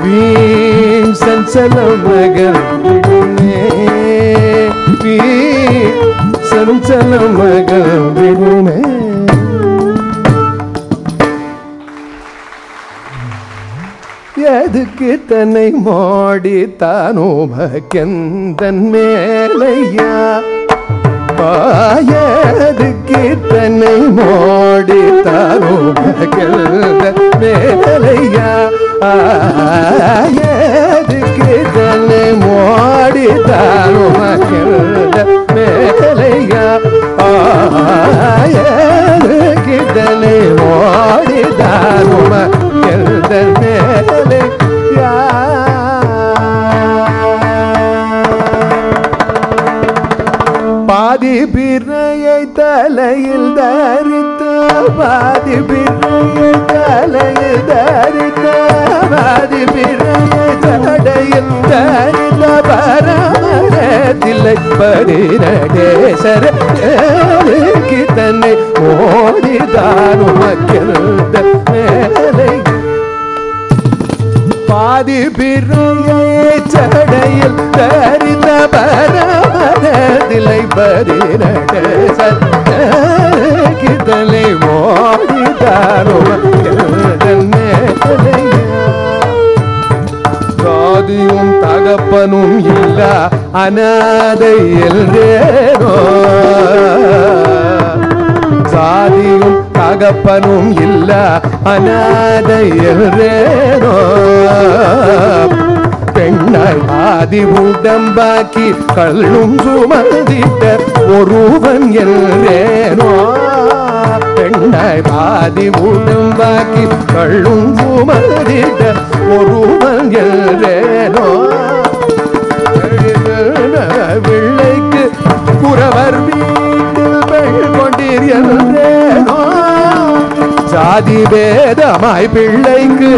வீண் சஞ்சலம் அகன்றிடுமே. வீண் சஞ்சலம் அகன்றிடுமே. எதுக்கு தன்னை மாடி தானோ மோடி தானோமக்கெந்தன் மேலையா பாயது கீர்த்தனை மோடி தானோமக்கெந்தன் மேலையா? ஆயது கீர்த்தனை மோடி தானோமக்கெந்தன் மேலையா? ஆயது கீர்த்தனை மோடி தானோமக்கெந்தன் மேலையா பாதி பிறையை தலையில் தரித்த பாதி பிறையை தலையில் தரித்த பாதி பிறையை தடையில் தரித்த பரமரத்தில்லை பரிநடேசர தன்னை ஓடிதான் உமக்கிருந்த ஆதி பிறையை சடையில் தரித்த பரமரத்திலை பரிநடேசலை மோடிதாரோ சாதியும் தகப்பனும் இல்ல அனாதை என்றேனோ சாதியும் தகப்பனும் இல்ல அனாதை என்றேனோ? பெண்ணாய் ஆதி உடம்பாக்கி கள்ளும் சுமந்திட்ட ஒருவன் என்றேனோ? பெண்ணாய் ஆதி உடம்பாக்கி கள்ளும் சுமந்திட்ட ஒருவன் என்றேனோ? ஜாதி வேதமாய் பிள்ளைக்கு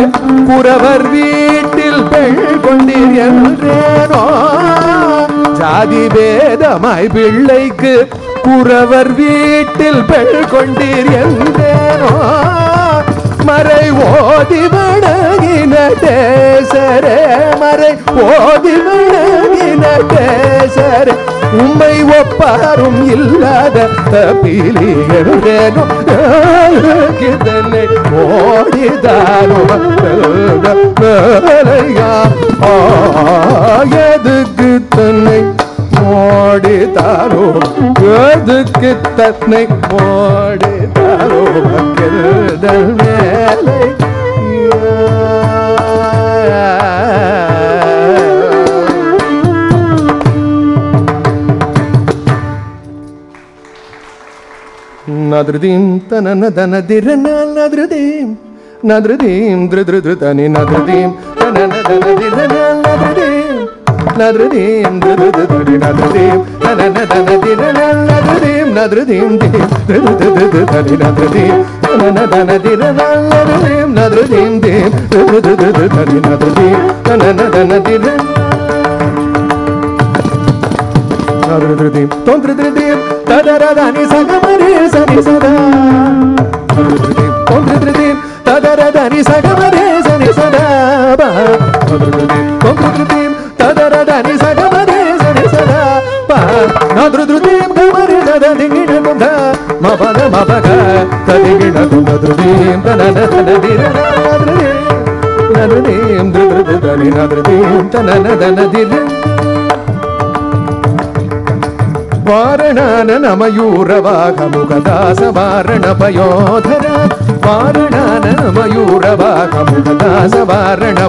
குறவர் வீட்டில் பெண் கொண்டீர் என்றேனோ? ஜாதி வேதமாய் பிள்ளைக்கு குறவர் வீட்டில் பெண் கொண்டீர் என்றேனோ? மறை ஓதி வணங்கின தேசரே மறை ஓதி வணங்கின தேசரே. உம்மை ஒப்பாரும் இல்லாத தப்பிலியேனும் கிதனை ஓடிதாரும் எதுக்கு தன்னை ஓடிதாரோ எதுக்கு தன்னை ஓடிதாரோ கெடுதல் மேலை നദൃതീം തനന ധനതിരനാൽ നദൃതീം നദൃതീം ധൃതൃതനി നദൃതീം തനന ധനതിരനാൽ നദൃതീം നദൃതീം ധൃതൃതനി നദൃതീം തനന ധനതിരനാൽ നദൃതീം നദൃതീം ധൃതൃതനി നദൃതീം തനന ധനതിരനാൽ നദൃതീം നദൃതീം ധീം ധൃതൃതനി തന നദന ദിര ൃതിയും തോന്ത്രൃതീം తదరదని సగమని సని సదా. ఓం ధృతి తదరదని సగమని సని సదా. ఓం ధృతి తదరదని సగమని సని సదా. నా ధృతి గమని సద దిగిన బుధ మపద మపక తదిగిన గుణ ధృతి తన తన ధృతి నృతి ధృతి తన తన ధృతి వారణానమయూరవాకముఖదాసవారణపయోధర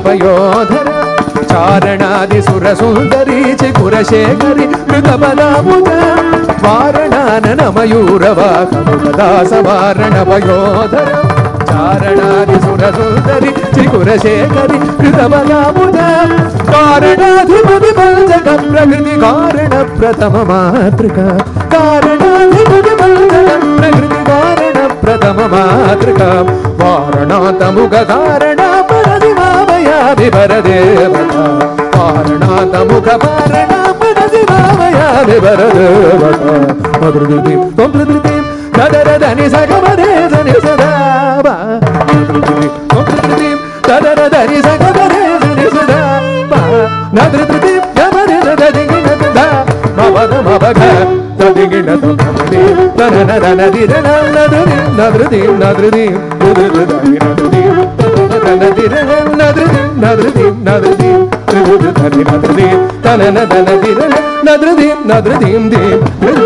పయోధర. చారణాది సురసుందరీ చికురశేఖరి మృతబలాముద పయోధర. కారణాది సురసుందరి త్రిపురశేఖరి కృతమయామున కారణాధిపతి పంచక ప్రకృతి కారణ ప్రథమ మాతృక కారణాధిపతి పంచక ప్రకృతి కారణ ప్రథమ మాతృక వారణాతముఖ కారణ పరది మామయాది పరదేవత వారణాతముఖ కారణ పరది మామయాది పరదేవత మధుృతి త్వం ప్రకృతి దదరదని సగమనే జని సదాబా దదరదని సగమనే జని సదాబా నదృతి యమనే దదిగిన దా మవద మవగ దదిగిన దుమనే దనననది దననది నదృతి నదృతి ఉదృదని నదృతి. నదృతి నదృతి నదృతి. నదృతి నదృతి నదృతి నదృతి నదృతి నదృతి నదృతి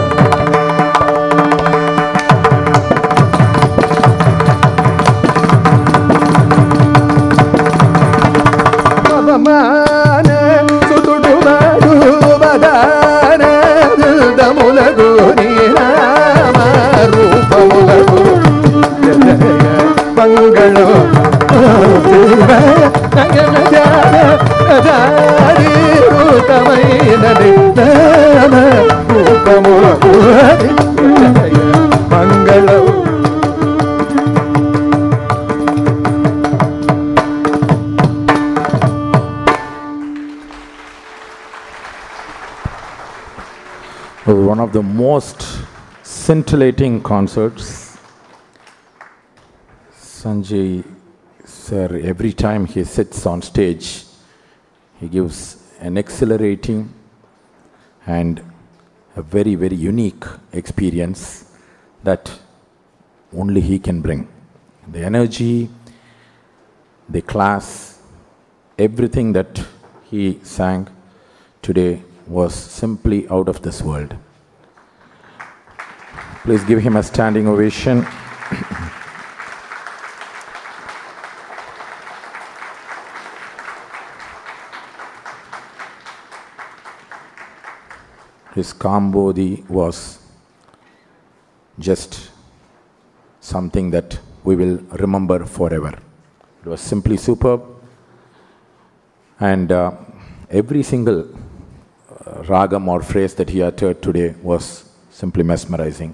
scintillating concerts. Sanjay sir, every time he sits on stage, he gives an exhilarating and a very, very unique experience that only he can bring. The energy, the class, everything that he sang today was simply out of this world. Please give him a standing ovation. his Kambodi was just something that we will remember forever. It was simply superb, and uh, every single uh, ragam or phrase that he uttered today was simply mesmerizing.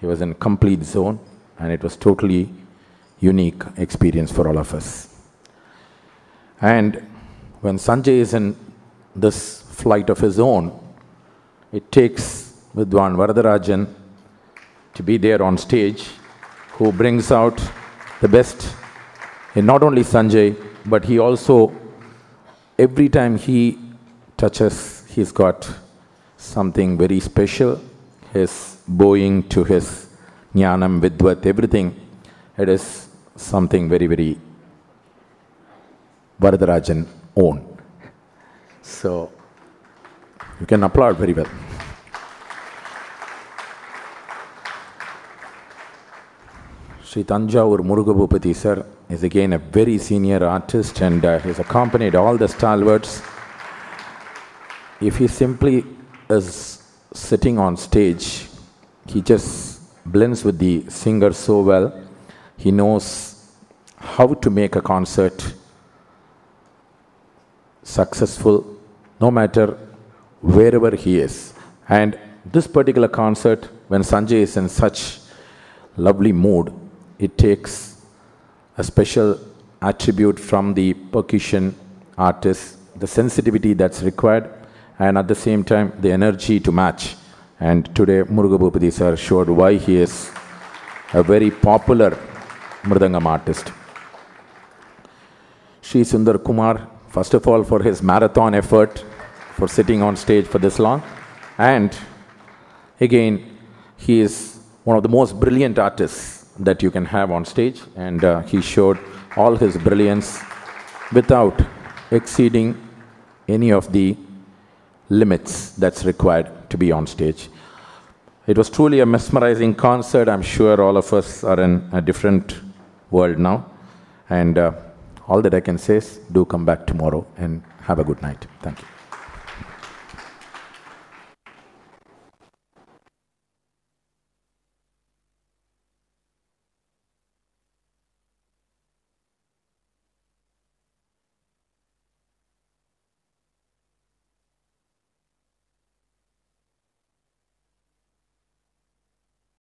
He was in complete zone, and it was totally unique experience for all of us. And when Sanjay is in this flight of his own, it takes Vidwan Varadarajan to be there on stage, who brings out the best in not only Sanjay, but he also, every time he touches, he's got something very special. His bowing to his Jnanam, Vidvat, everything, it is something very, very Varadarajan own. So, you can applaud very well. Sri Tanjavur Murugabhupati sir is again a very senior artist and uh, he's accompanied all the stalwarts. If he simply is sitting on stage, he just blends with the singer so well. He knows how to make a concert successful no matter wherever he is. And this particular concert, when Sanjay is in such lovely mood, it takes a special attribute from the percussion artist, the sensitivity that's required, and at the same time, the energy to match. And today, Murugabhupati sir showed why he is a very popular Mridangam artist. Sri Sundar Kumar, first of all, for his marathon effort, for sitting on stage for this long. And again, he is one of the most brilliant artists that you can have on stage, and uh, he showed all his brilliance without exceeding any of the limits that's required to be on stage. It was truly a mesmerizing concert. I'm sure all of us are in a different world now. And uh, all that I can say is do come back tomorrow and have a good night. Thank you.